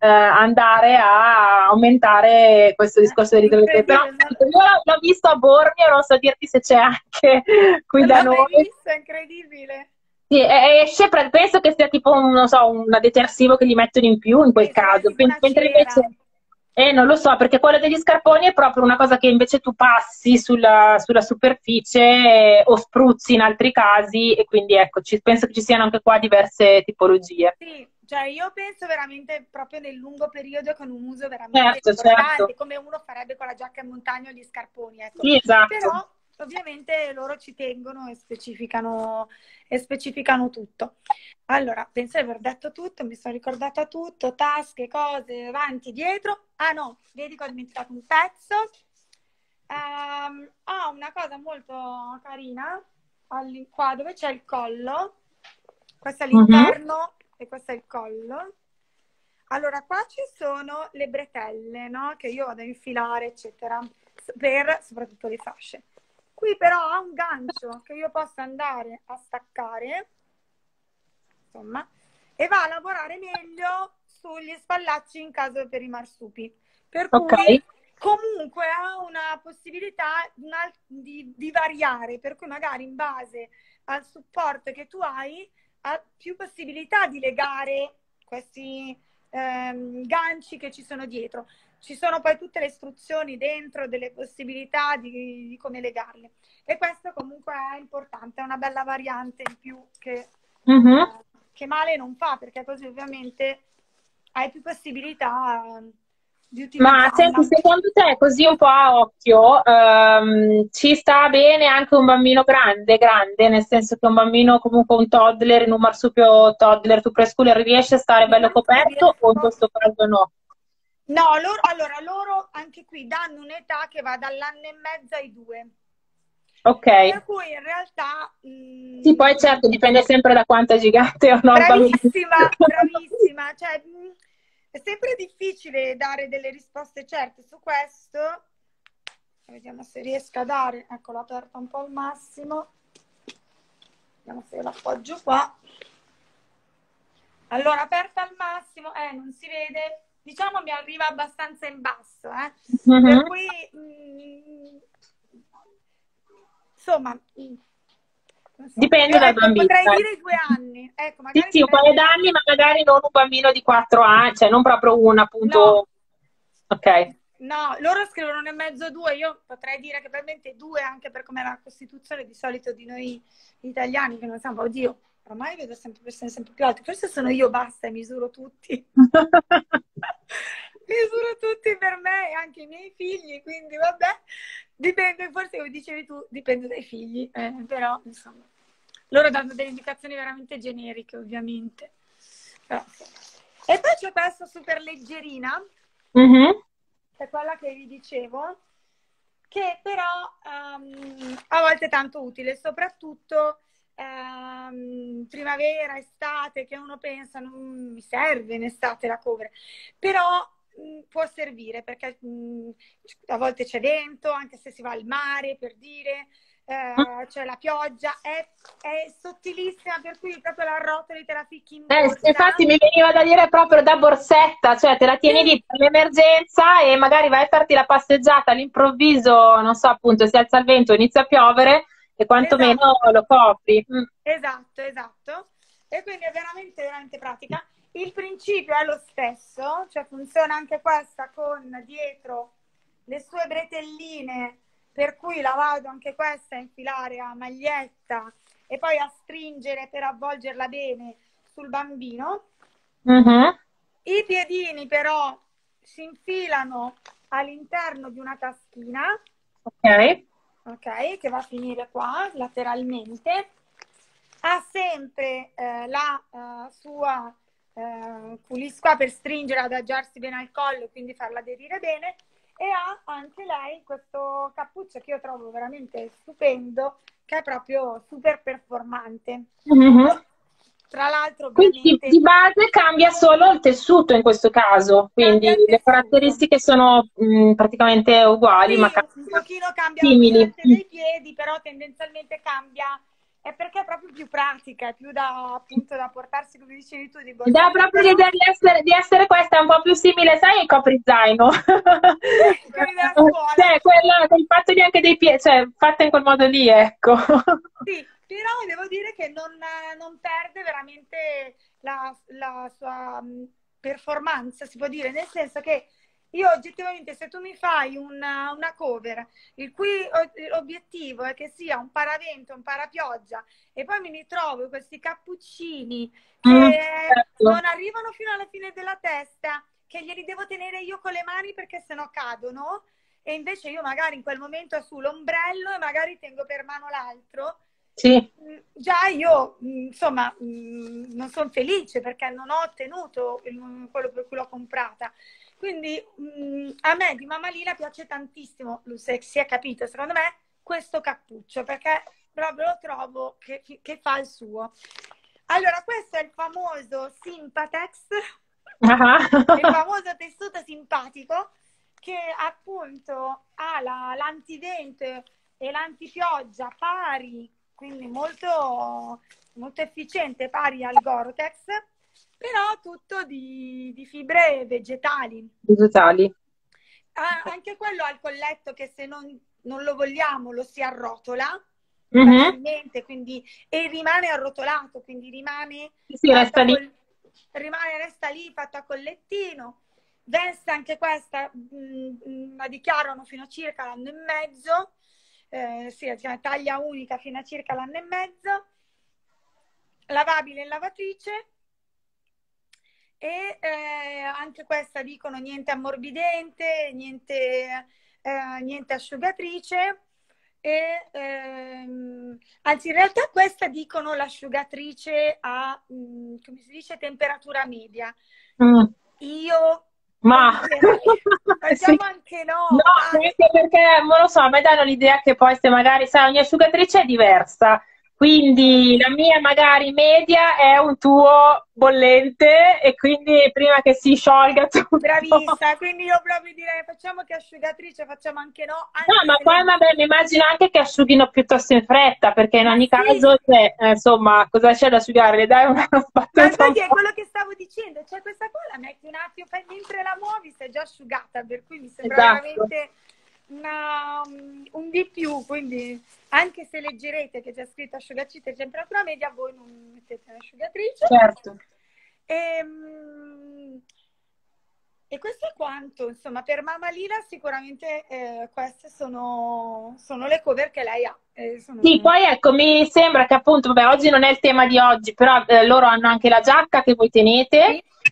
eh, andare a aumentare questo discorso dell'idrogeno. Però io l'ho visto a Bormio, non so dirti se c'è anche qui da noi. Visto, è incredibile. Sì, esce, penso che sia tipo un, so, un detersivo che gli mettono in più in quel caso. Mentre invece, eh, non lo so, perché quello degli scarponi è proprio una cosa che invece tu passi sulla, sulla superficie eh, o spruzzi in altri casi e quindi ecco, ci, penso che ci siano anche qua diverse tipologie. Sì, cioè io penso veramente proprio nel lungo periodo con un uso veramente certo, certo. come uno farebbe con la giacca in montagna o gli scarponi. Ecco. Sì, esatto. Però ovviamente loro ci tengono e specificano, e specificano tutto. Allora, penso di aver detto tutto, mi sono ricordata tutto, tasche, cose, avanti, dietro. Ah no, vedi che ho dimenticato un pezzo. Um, ho una cosa molto carina qua dove c'è il collo. Questo è mhm. l'interno uh-huh. e questo è il collo. Allora, qua ci sono le bretelle, no? Che io vado a infilare, eccetera, per soprattutto le fasce. Qui però ha un gancio che io posso andare a staccare, insomma, e va a lavorare meglio sugli spallacci in caso per i marsupi. Per cui okay. comunque ha una possibilità di, di, variare, per cui magari in base al supporto che tu hai, ha più possibilità di legare questi ehm, ganci che ci sono dietro ci sono poi tutte le istruzioni dentro delle possibilità di, di, come legarle. E questo comunque è importante, è una bella variante in più che, mm-hmm. eh, che male non fa, perché così ovviamente hai più possibilità utilizzare. Ma senti, secondo te, così un po' a occhio, um, ci sta bene anche un bambino grande, grande, nel senso che un bambino comunque un toddler, in un marsupio toddler, tu preschooler, riesce a stare bello coperto o in questo caso no? No, loro, allora loro anche qui danno un'età che va dall'anno e mezzo ai due. Ok. Per cui in realtà... Mh, mm, sì, poi certo, dipende sempre da quanto è gigante o no. Bravissima, bravissima. Cioè, mh, mm, è sempre difficile dare delle risposte certe su questo. Vediamo se riesco a dare. Ecco, l'ho aperta un po' al massimo. Vediamo se l'appoggio qua. Allora, aperta al massimo. Eh, non si vede diciamo mi arriva abbastanza in basso, eh? uh-huh. per cui mh, mm, insomma dipende dal bambino. Potrei dire due anni. Ecco, sì, sì, un paio d'anni, ma magari non un bambino di quattro anni, cioè non proprio un appunto. No. Ok. No, loro scrivono nel mezzo due, io potrei dire che probabilmente due, anche per come è la Costituzione di solito di noi italiani, che non siamo, oddio, ormai vedo sempre persone sempre più alte, forse sono io, basta, e misuro tutti. misuro tutti per me e anche i miei figli, quindi vabbè, dipende, forse come dicevi tu, dipende dai figli, eh, però insomma, loro danno delle indicazioni veramente generiche ovviamente. Però, e poi c'è questa super leggerina, mm-hmm. che è quella che vi dicevo, che però um, a volte è tanto utile, soprattutto ehm, primavera, estate, che uno pensa non mi serve in estate la cover, però può servire perché mh, a volte c'è vento, anche se si va al mare per dire, eh, cioè la pioggia è, è, sottilissima, per cui proprio la rotoli te la ficchi in eh, borsa. Eh, infatti mi veniva da dire proprio da borsetta, cioè te la tieni lì per l'emergenza e magari vai a farti la passeggiata all'improvviso, non so appunto, si alza il vento, inizia a piovere e quantomeno esatto. lo copri. Mm. Esatto, esatto. E quindi è veramente, veramente pratica. Il principio è lo stesso, cioè funziona anche questa con dietro le sue bretelline per cui la vado anche questa a infilare a maglietta e poi a stringere per avvolgerla bene sul bambino. Uh-huh. I piedini però si infilano all'interno di una taschina. Ok. Ok, che va a finire qua lateralmente. Ha sempre eh, la uh, sua uh, culisqua per stringere, adagiarsi bene al collo, quindi farla aderire bene e ha anche lei questo cappuccio che io trovo veramente stupendo, che è proprio super performante. Mm-hmm. Tra l'altro, quindi di base cambia solo il tessuto in questo caso, quindi le caratteristiche sono mh, praticamente uguali, sì, ma un pochino cambia simili. dei piedi, però tendenzialmente cambia è perché è proprio più pratica, è più da, appunto, da portarsi, come dicevi tu, di borsa. Dà proprio l'idea di essere, di essere questa, un po' più simile, sai, ai coprizaino. cioè, quella, il fatto di anche dei piedi, cioè, fatta in quel modo lì, ecco. sì, però devo dire che non, non perde veramente la, la sua mm, performance, si può dire, nel senso che io oggettivamente se tu mi fai una, una, cover il cui obiettivo è che sia un paravento, un parapioggia e poi mi ritrovo questi cappuccini che mm, certo. non arrivano fino alla fine della testa, che glieli devo tenere io con le mani perché sennò cadono e invece io magari in quel momento ho sull'ombrello e magari tengo per mano l'altro. Sì. Mm, già io, mm, insomma, non sono felice perché non ho ottenuto quello per cui l'ho comprata. Quindi mh, mm, a me di Mamma Lila piace tantissimo, se si è capito, secondo me, questo cappuccio, perché proprio lo trovo che, che fa il suo. Allora, questo è il famoso Sympatex, uh-huh. il famoso tessuto simpatico che appunto ha la, l'antivento e l'antipioggia pari, quindi molto, molto efficiente, pari al Gore-Tex però tutto di, di fibre vegetali. Vegetali. Ah, anche quello ha il colletto che se non, non lo vogliamo lo si arrotola mm-hmm. quindi, e rimane arrotolato, quindi rimane, sì, resta, lì. Col, rimane, resta lì fatto a collettino. Veste anche questa mh, mm, mm, la dichiarano fino a circa l'anno e mezzo, eh, sì, cioè, taglia unica fino a circa l'anno e mezzo, lavabile in lavatrice e eh, anche questa dicono niente ammorbidente, niente, eh, niente asciugatrice. E, ehm, anzi, in realtà questa dicono l'asciugatrice a, mh, mm, come si dice, temperatura media. Mm. Io ma facciamo sì. anche no. No, anche perché non lo so, a me danno l'idea che poi se magari sai, ogni asciugatrice è diversa. Quindi la mia magari media è un tuo bollente e quindi prima che si sciolga tutto. Bravissima, quindi io proprio direi facciamo che asciugatrice, facciamo anche no. Anche no, ma poi vabbè, mi immagino anche che asciughino piuttosto in fretta, perché in ogni sì. caso, cioè, eh, insomma, cosa c'è da asciugare? Le dai una spazzatura. Ma infatti è quello che stavo dicendo, cioè questa qua la metti un attimo, mentre la muovi è già asciugata, per cui mi sembra esatto. veramente una, un di più, quindi anche se leggerete che c'è scritto asciugatrice temperatura media, voi non mettete l'asciugatrice. Certo. E, ehm, e questo è quanto, insomma, per Mamma Lila sicuramente eh, queste sono, sono, le cover che lei ha. Eh, sono... Sì, poi ecco, mi sembra che appunto, vabbè, oggi non è il tema di oggi, però eh, loro hanno anche la giacca che voi tenete. Sì.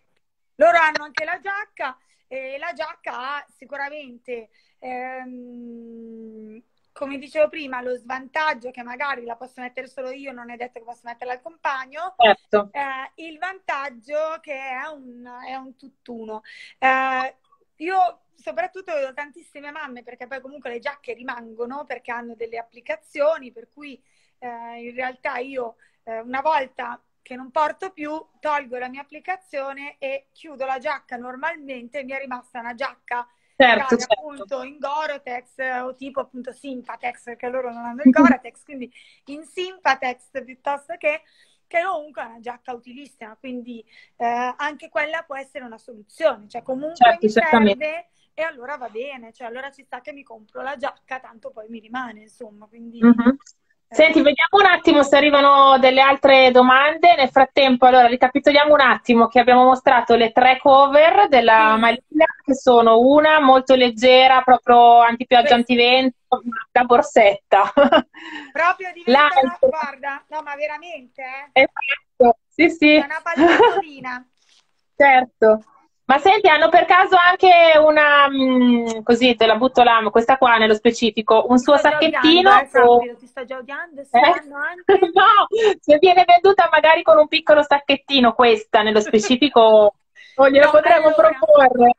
Loro hanno anche la giacca e la giacca ha sicuramente ehm, come dicevo prima, lo svantaggio che magari la posso mettere solo io, non è detto che posso metterla al compagno, certo. eh, il vantaggio che è un, è un tutt'uno. Eh, io soprattutto vedo tantissime mamme, perché poi comunque le giacche rimangono, perché hanno delle applicazioni, per cui eh, in realtà io eh, una volta che non porto più, tolgo la mia applicazione e chiudo la giacca normalmente, mi è rimasta una giacca certo, certo. appunto in Gorotex o tipo appunto Sympatex, perché loro non hanno il Gorotex, quindi in Sympatex piuttosto che che comunque è una giacca utilissima, quindi eh, anche quella può essere una soluzione, cioè comunque certo, mi serve e allora va bene, cioè allora ci sta che mi compro la giacca, tanto poi mi rimane, insomma, quindi... Mm-hmm. Senti, vediamo un attimo se arrivano delle altre domande. Nel frattempo, allora, ricapitoliamo un attimo che abbiamo mostrato le tre cover della. Malina, che sono una molto leggera, proprio antipioggia, antivento, da borsetta. Proprio di una, guarda, no, ma veramente, eh? Esatto, sì, sì. È una pallettina. certo. Ma senti, hanno per caso anche una, mh, mm, così te la butto là, questa qua nello specifico, un suo sacchettino? Odiando, eh, o... Ti sto già odiando, eh? anche... no, se viene venduta magari con un piccolo sacchettino questa nello specifico, o glielo no, potremmo allora... proporre.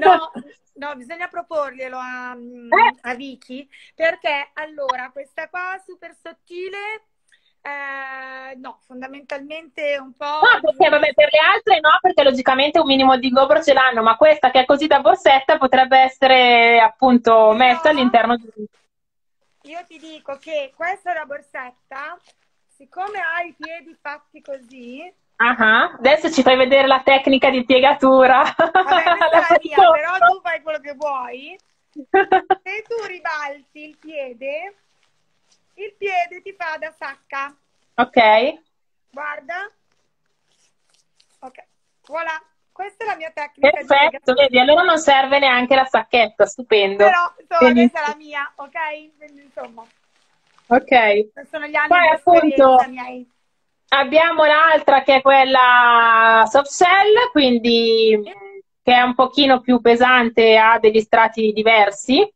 No, no, bisogna proporglielo a, mm, eh? a Vicky, perché allora, questa qua super sottile eh, no, fondamentalmente un po'. No, perché vabbè, per le altre no, perché logicamente un minimo di gobro ce l'hanno, ma questa che è così da borsetta potrebbe essere appunto messa no. all'interno di. Io ti dico che questa è la borsetta, siccome ha i piedi fatti così. Uh-huh. Adesso ci fai vedere la tecnica di piegatura. Vabbè, mia, però tu fai quello che vuoi. Se tu ribalti il piede, il piede ti fa da sacca. Ok. Guarda. Ok, voilà. Questa è la mia tecnica. Perfetto, vedi, allora non serve neanche la sacchetta, stupendo. Però, insomma, questa è la mia, ok? Quindi, insomma. Ok. Sono gli anni Poi, appunto, miei. Abbiamo l'altra che è quella soft shell, quindi che è un pochino più pesante, ha degli strati diversi.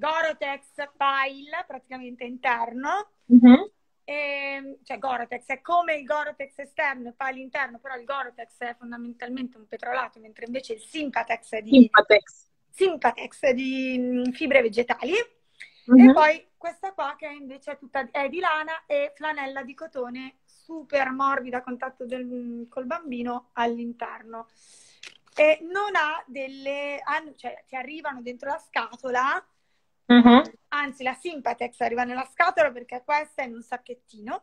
Gorotex Pile praticamente interno. Mm-hmm. E, ehm, cioè Gorotex è come il Gorotex esterno e Pile interno, però il Gorotex è fondamentalmente un petrolato, mentre invece il Sympatex è di, Sympatex. Sympatex di mm, fibre vegetali. Mm-hmm. E poi questa qua che invece è, tutta, è di lana e flanella di cotone super morbida a contatto del, col bambino all'interno. E non ha delle, cioè ti arrivano dentro la scatola Uh-huh. Anzi, la Sympatex arriva nella scatola perché questa è in un sacchettino.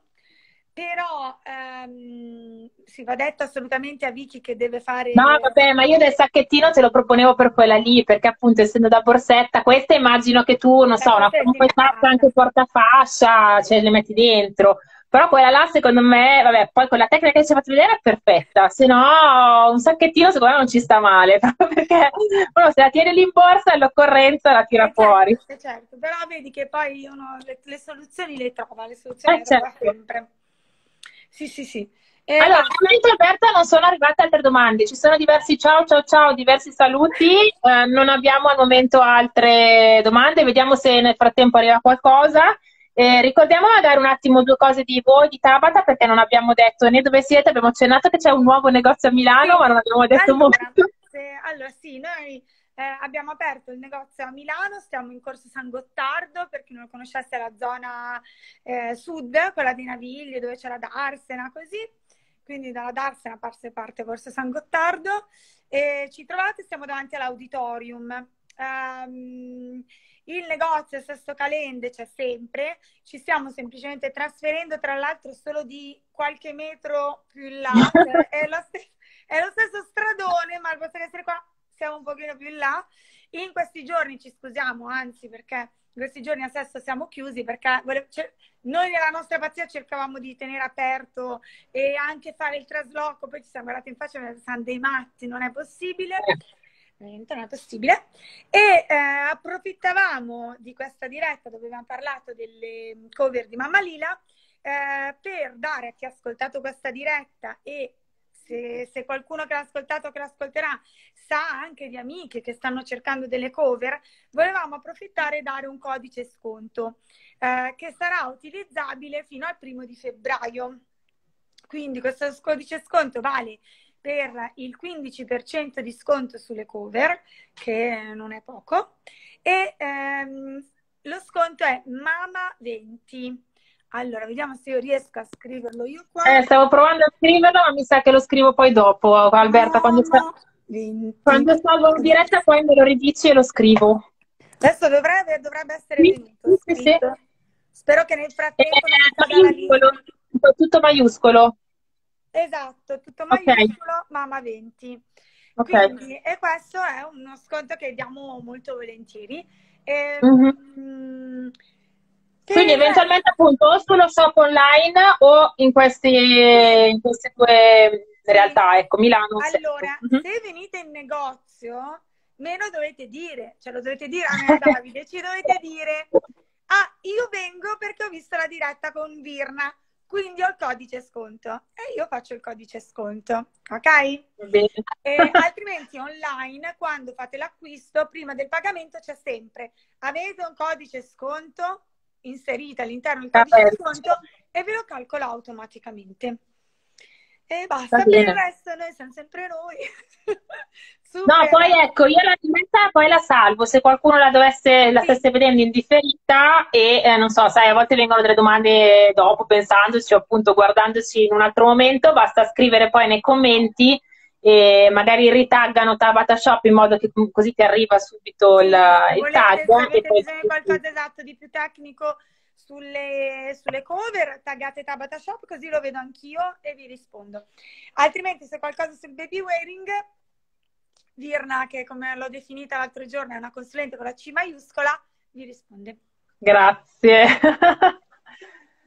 Però ehm, si va detto assolutamente a Vicky che deve fare. No, vabbè, ma io del sacchettino te lo proponevo per quella lì, perché appunto essendo da borsetta, questa immagino che tu, non so, una, puoi anche portafascia, cioè le metti dentro. Però quella là, secondo me, vabbè, poi con la tecnica che ci hai fatto vedere è perfetta. Se no, un sacchettino secondo me non ci sta male, proprio perché uno se la tiene lì in borsa all'occorrenza la tira eh fuori. Certo, eh certo, però vedi che poi uno le, le soluzioni le trova, le soluzioni eh, le trova certo. sempre. Sì, sì, sì. Eh, allora, al momento Alberta non sono arrivate altre domande, ci sono diversi ciao ciao ciao, diversi saluti, eh, non abbiamo al momento altre domande, vediamo se nel frattempo arriva qualcosa. Eh, ricordiamo magari un attimo due cose di voi, di Tabata, perché non abbiamo detto né dove siete, abbiamo accennato che c'è un nuovo negozio a Milano, sì. ma non abbiamo detto allora, molto. Se, allora sì, noi eh, abbiamo aperto il negozio a Milano, stiamo in Corso San Gottardo, per chi non lo conoscesse è la zona eh, sud, quella di Naviglio, dove c'è la Darsena, così. Quindi dalla Darsena parte, parte Corso San Gottardo. E ci trovate, stiamo davanti all'auditorium. Um, il negozio Sesto Calende c'è sempre, ci stiamo semplicemente trasferendo, tra l'altro solo di qualche metro più in là, cioè è, lo stesso, è lo stesso stradone, ma al posto di essere qua siamo un pochino più in là. In questi giorni ci scusiamo, anzi perché in questi giorni a Sesto siamo chiusi perché noi nella nostra pazzia cercavamo di tenere aperto e anche fare il trasloco, poi ci siamo guardati in faccia e siamo dei matti, non è possibile veramente non è possibile. E eh, approfittavamo di questa diretta dove abbiamo parlato delle cover di Mamma Lila eh, per dare a chi ha ascoltato questa diretta e se, se qualcuno che l'ha ascoltato o che l'ascolterà sa anche di amiche che stanno cercando delle cover, volevamo approfittare e dare un codice sconto eh, che sarà utilizzabile fino al primo di febbraio. Quindi questo codice sconto vale per il 15% di sconto sulle cover, che non è poco, e ehm, lo sconto è Mama 20. Allora, vediamo se io riesco a scriverlo io qua. Eh, stavo provando a scriverlo, ma mi sa che lo scrivo poi dopo, Alberta, quando sta... 20. Quando salvo in diretta poi me lo ridici e lo scrivo. Adesso dovrebbe, dovrebbe essere sì, venuto. Sì, sì. Spero che nel frattempo eh, non maiuscolo, tutto maiuscolo. Esatto, tutto maiuscolo, okay. mamma 20. Okay. Quindi, e questo è uno sconto che diamo molto volentieri. E, mm-hmm. Quindi eventualmente appunto o sullo shop online o in, questi, in queste due realtà, ecco, Milano. Allora, mm-hmm. se venite in negozio, me lo dovete dire, cioè lo dovete dire a me Davide, ci dovete dire, ah, io vengo perché ho visto la diretta con Virna quindi ho il codice sconto e io faccio il codice sconto, ok? E, altrimenti online, quando fate l'acquisto, prima del pagamento c'è sempre, avete un codice sconto, inserite all'interno il codice sconto e ve lo calcola automaticamente. E basta, per il resto noi siamo sempre noi. No, poi ecco, io la diretta poi la salvo, se qualcuno la dovesse, la stesse vedendo in differita e eh, non so, sai, a volte vengono delle domande dopo, pensandoci o appunto guardandoci in un altro momento, basta scrivere poi nei commenti e magari ritaggano Tabata Shop in modo che così ti arriva subito il, il tag. Se avete bisogno di qualcosa esatto di più tecnico sulle, sulle, cover, taggate Tabata Shop così lo vedo anch'io e vi rispondo. Altrimenti se qualcosa sul baby wearing Virna, che come l'ho definita l'altro giorno è una consulente con la C maiuscola, vi risponde. Grazie.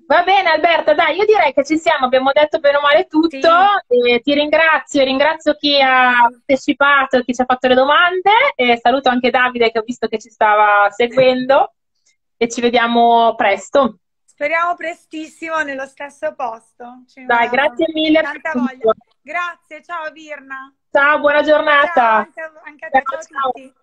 Va bene Alberta, dai, io direi che ci siamo, abbiamo detto bene o male tutto, sì. ti ringrazio, ringrazio chi ha partecipato, chi ci ha fatto le domande e saluto anche Davide che ho visto che ci stava seguendo e ci vediamo presto. Speriamo prestissimo nello stesso posto. Ci dai, grazie mille. Grazie, ciao Virna. Ciao, buona giornata. Ciao, anche, anche a ciao, ciao a tutti.